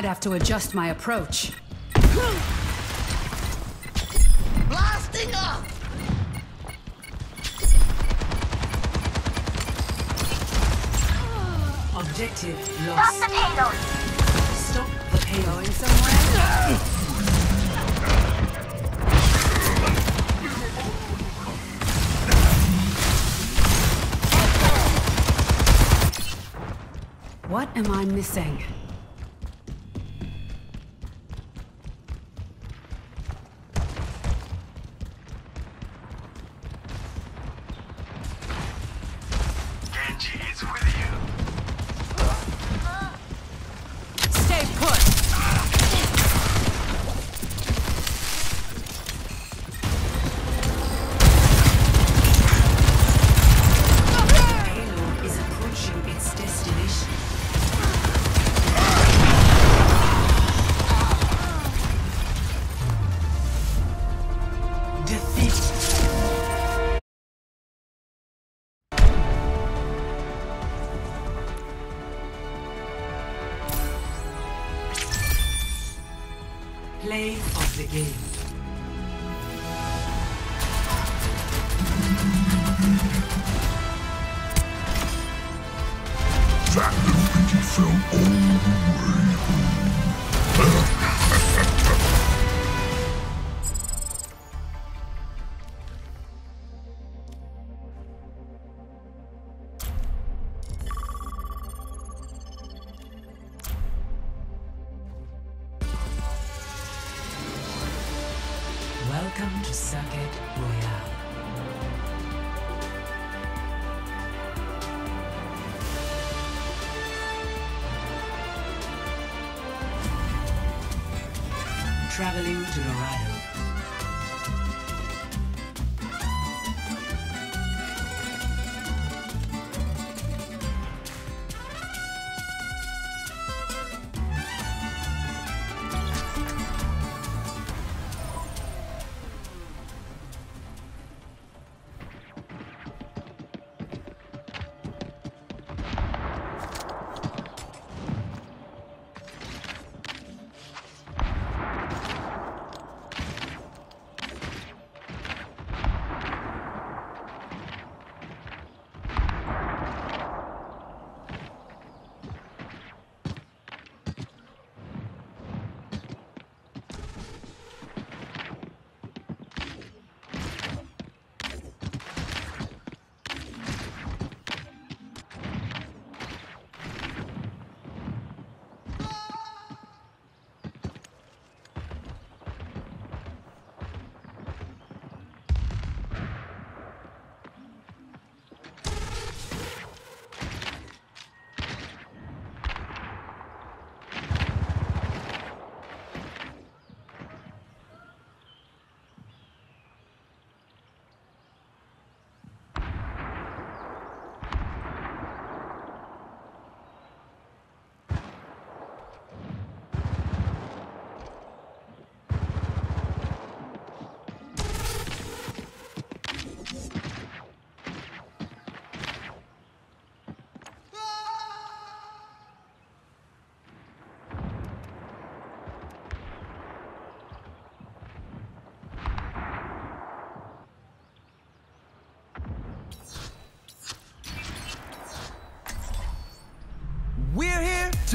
Might have to adjust my approach. Blasting up! Objective Stop lost. the payload! Stop the payload. Somewhere? What am I missing?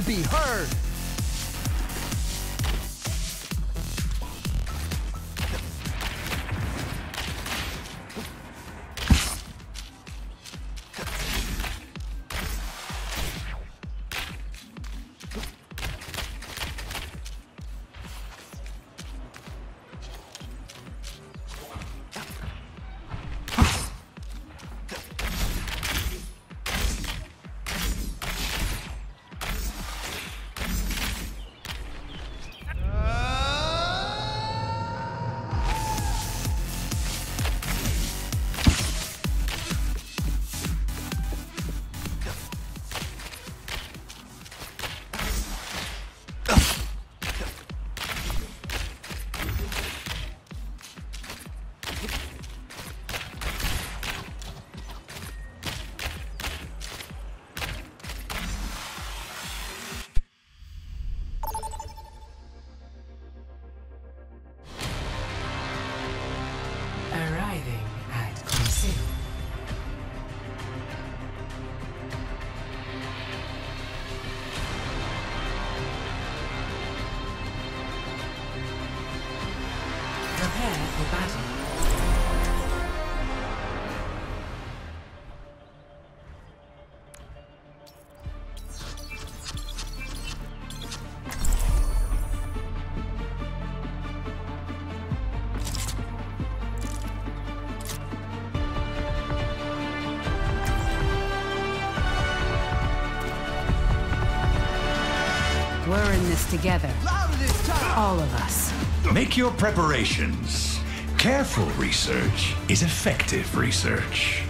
be heard. together. All of us. Make your preparations. Careful research is effective research.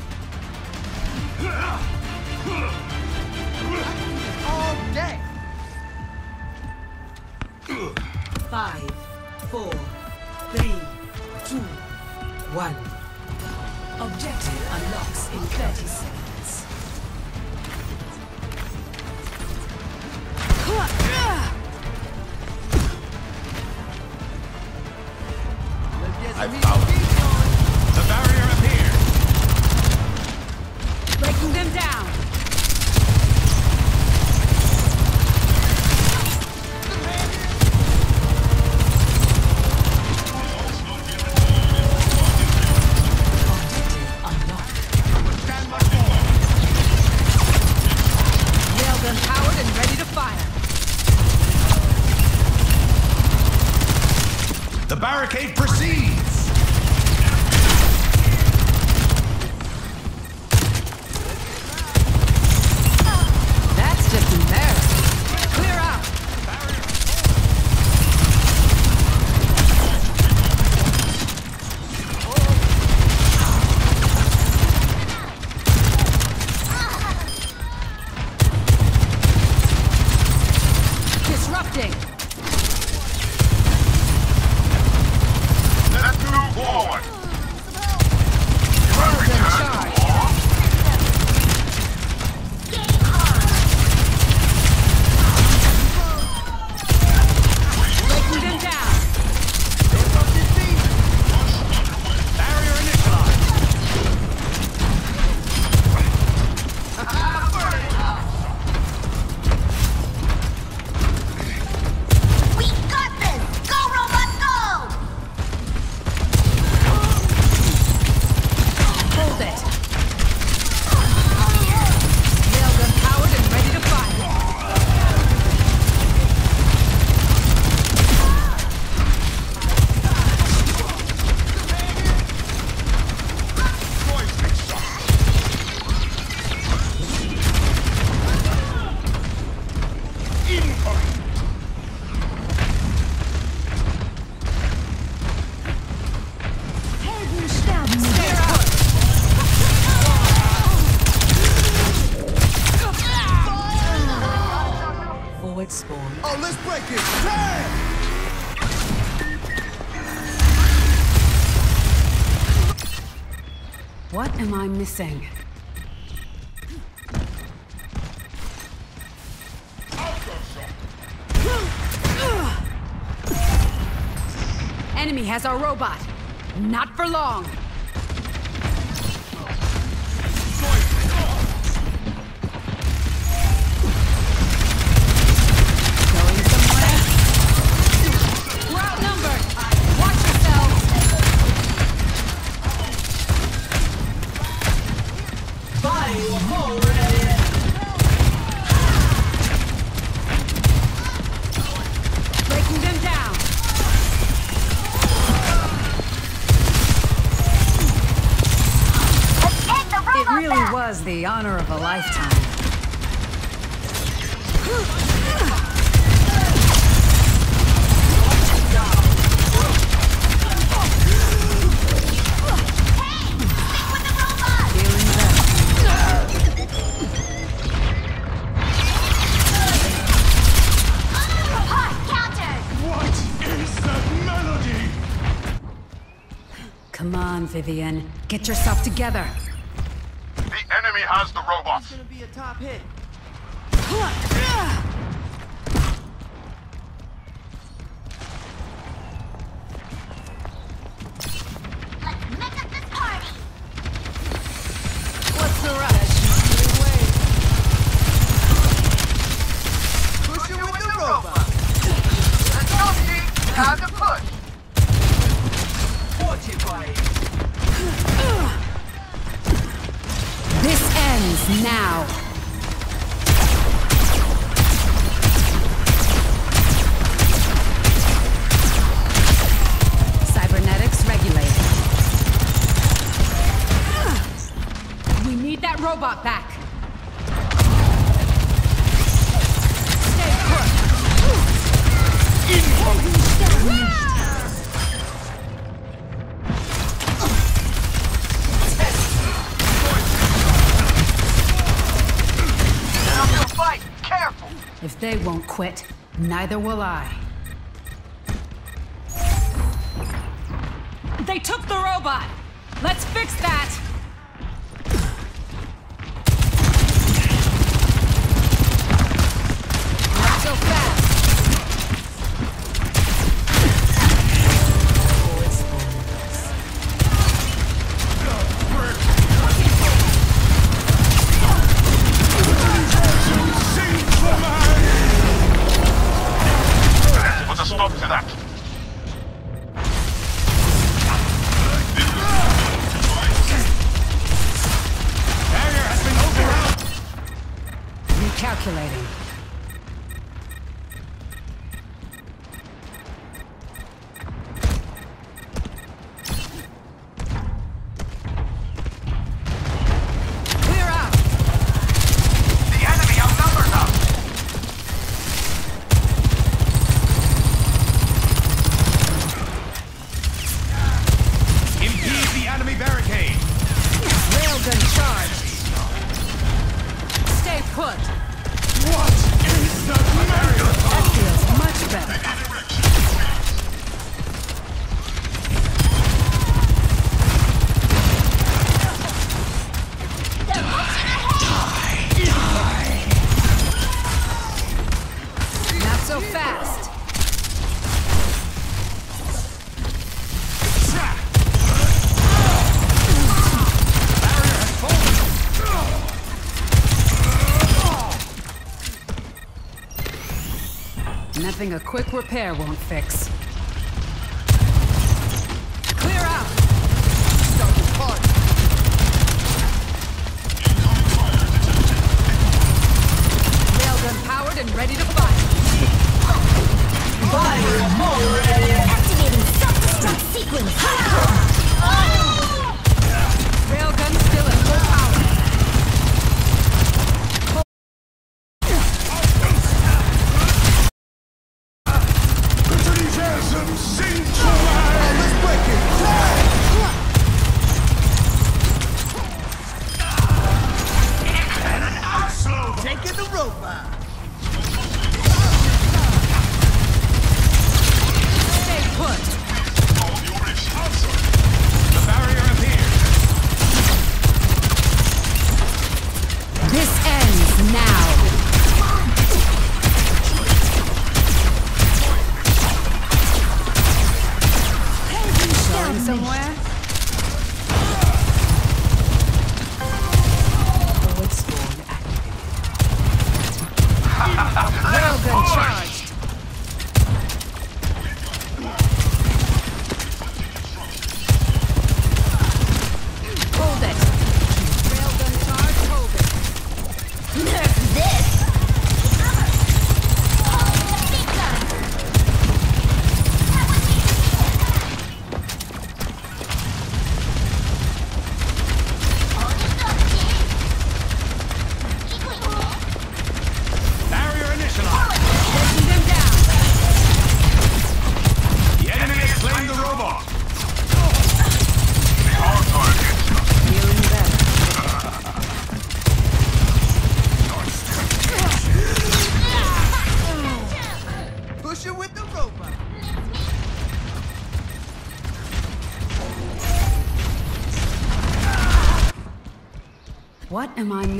missing. Enemy has our robot. Not for long. quit, neither will I. A quick repair won't fix.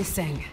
Am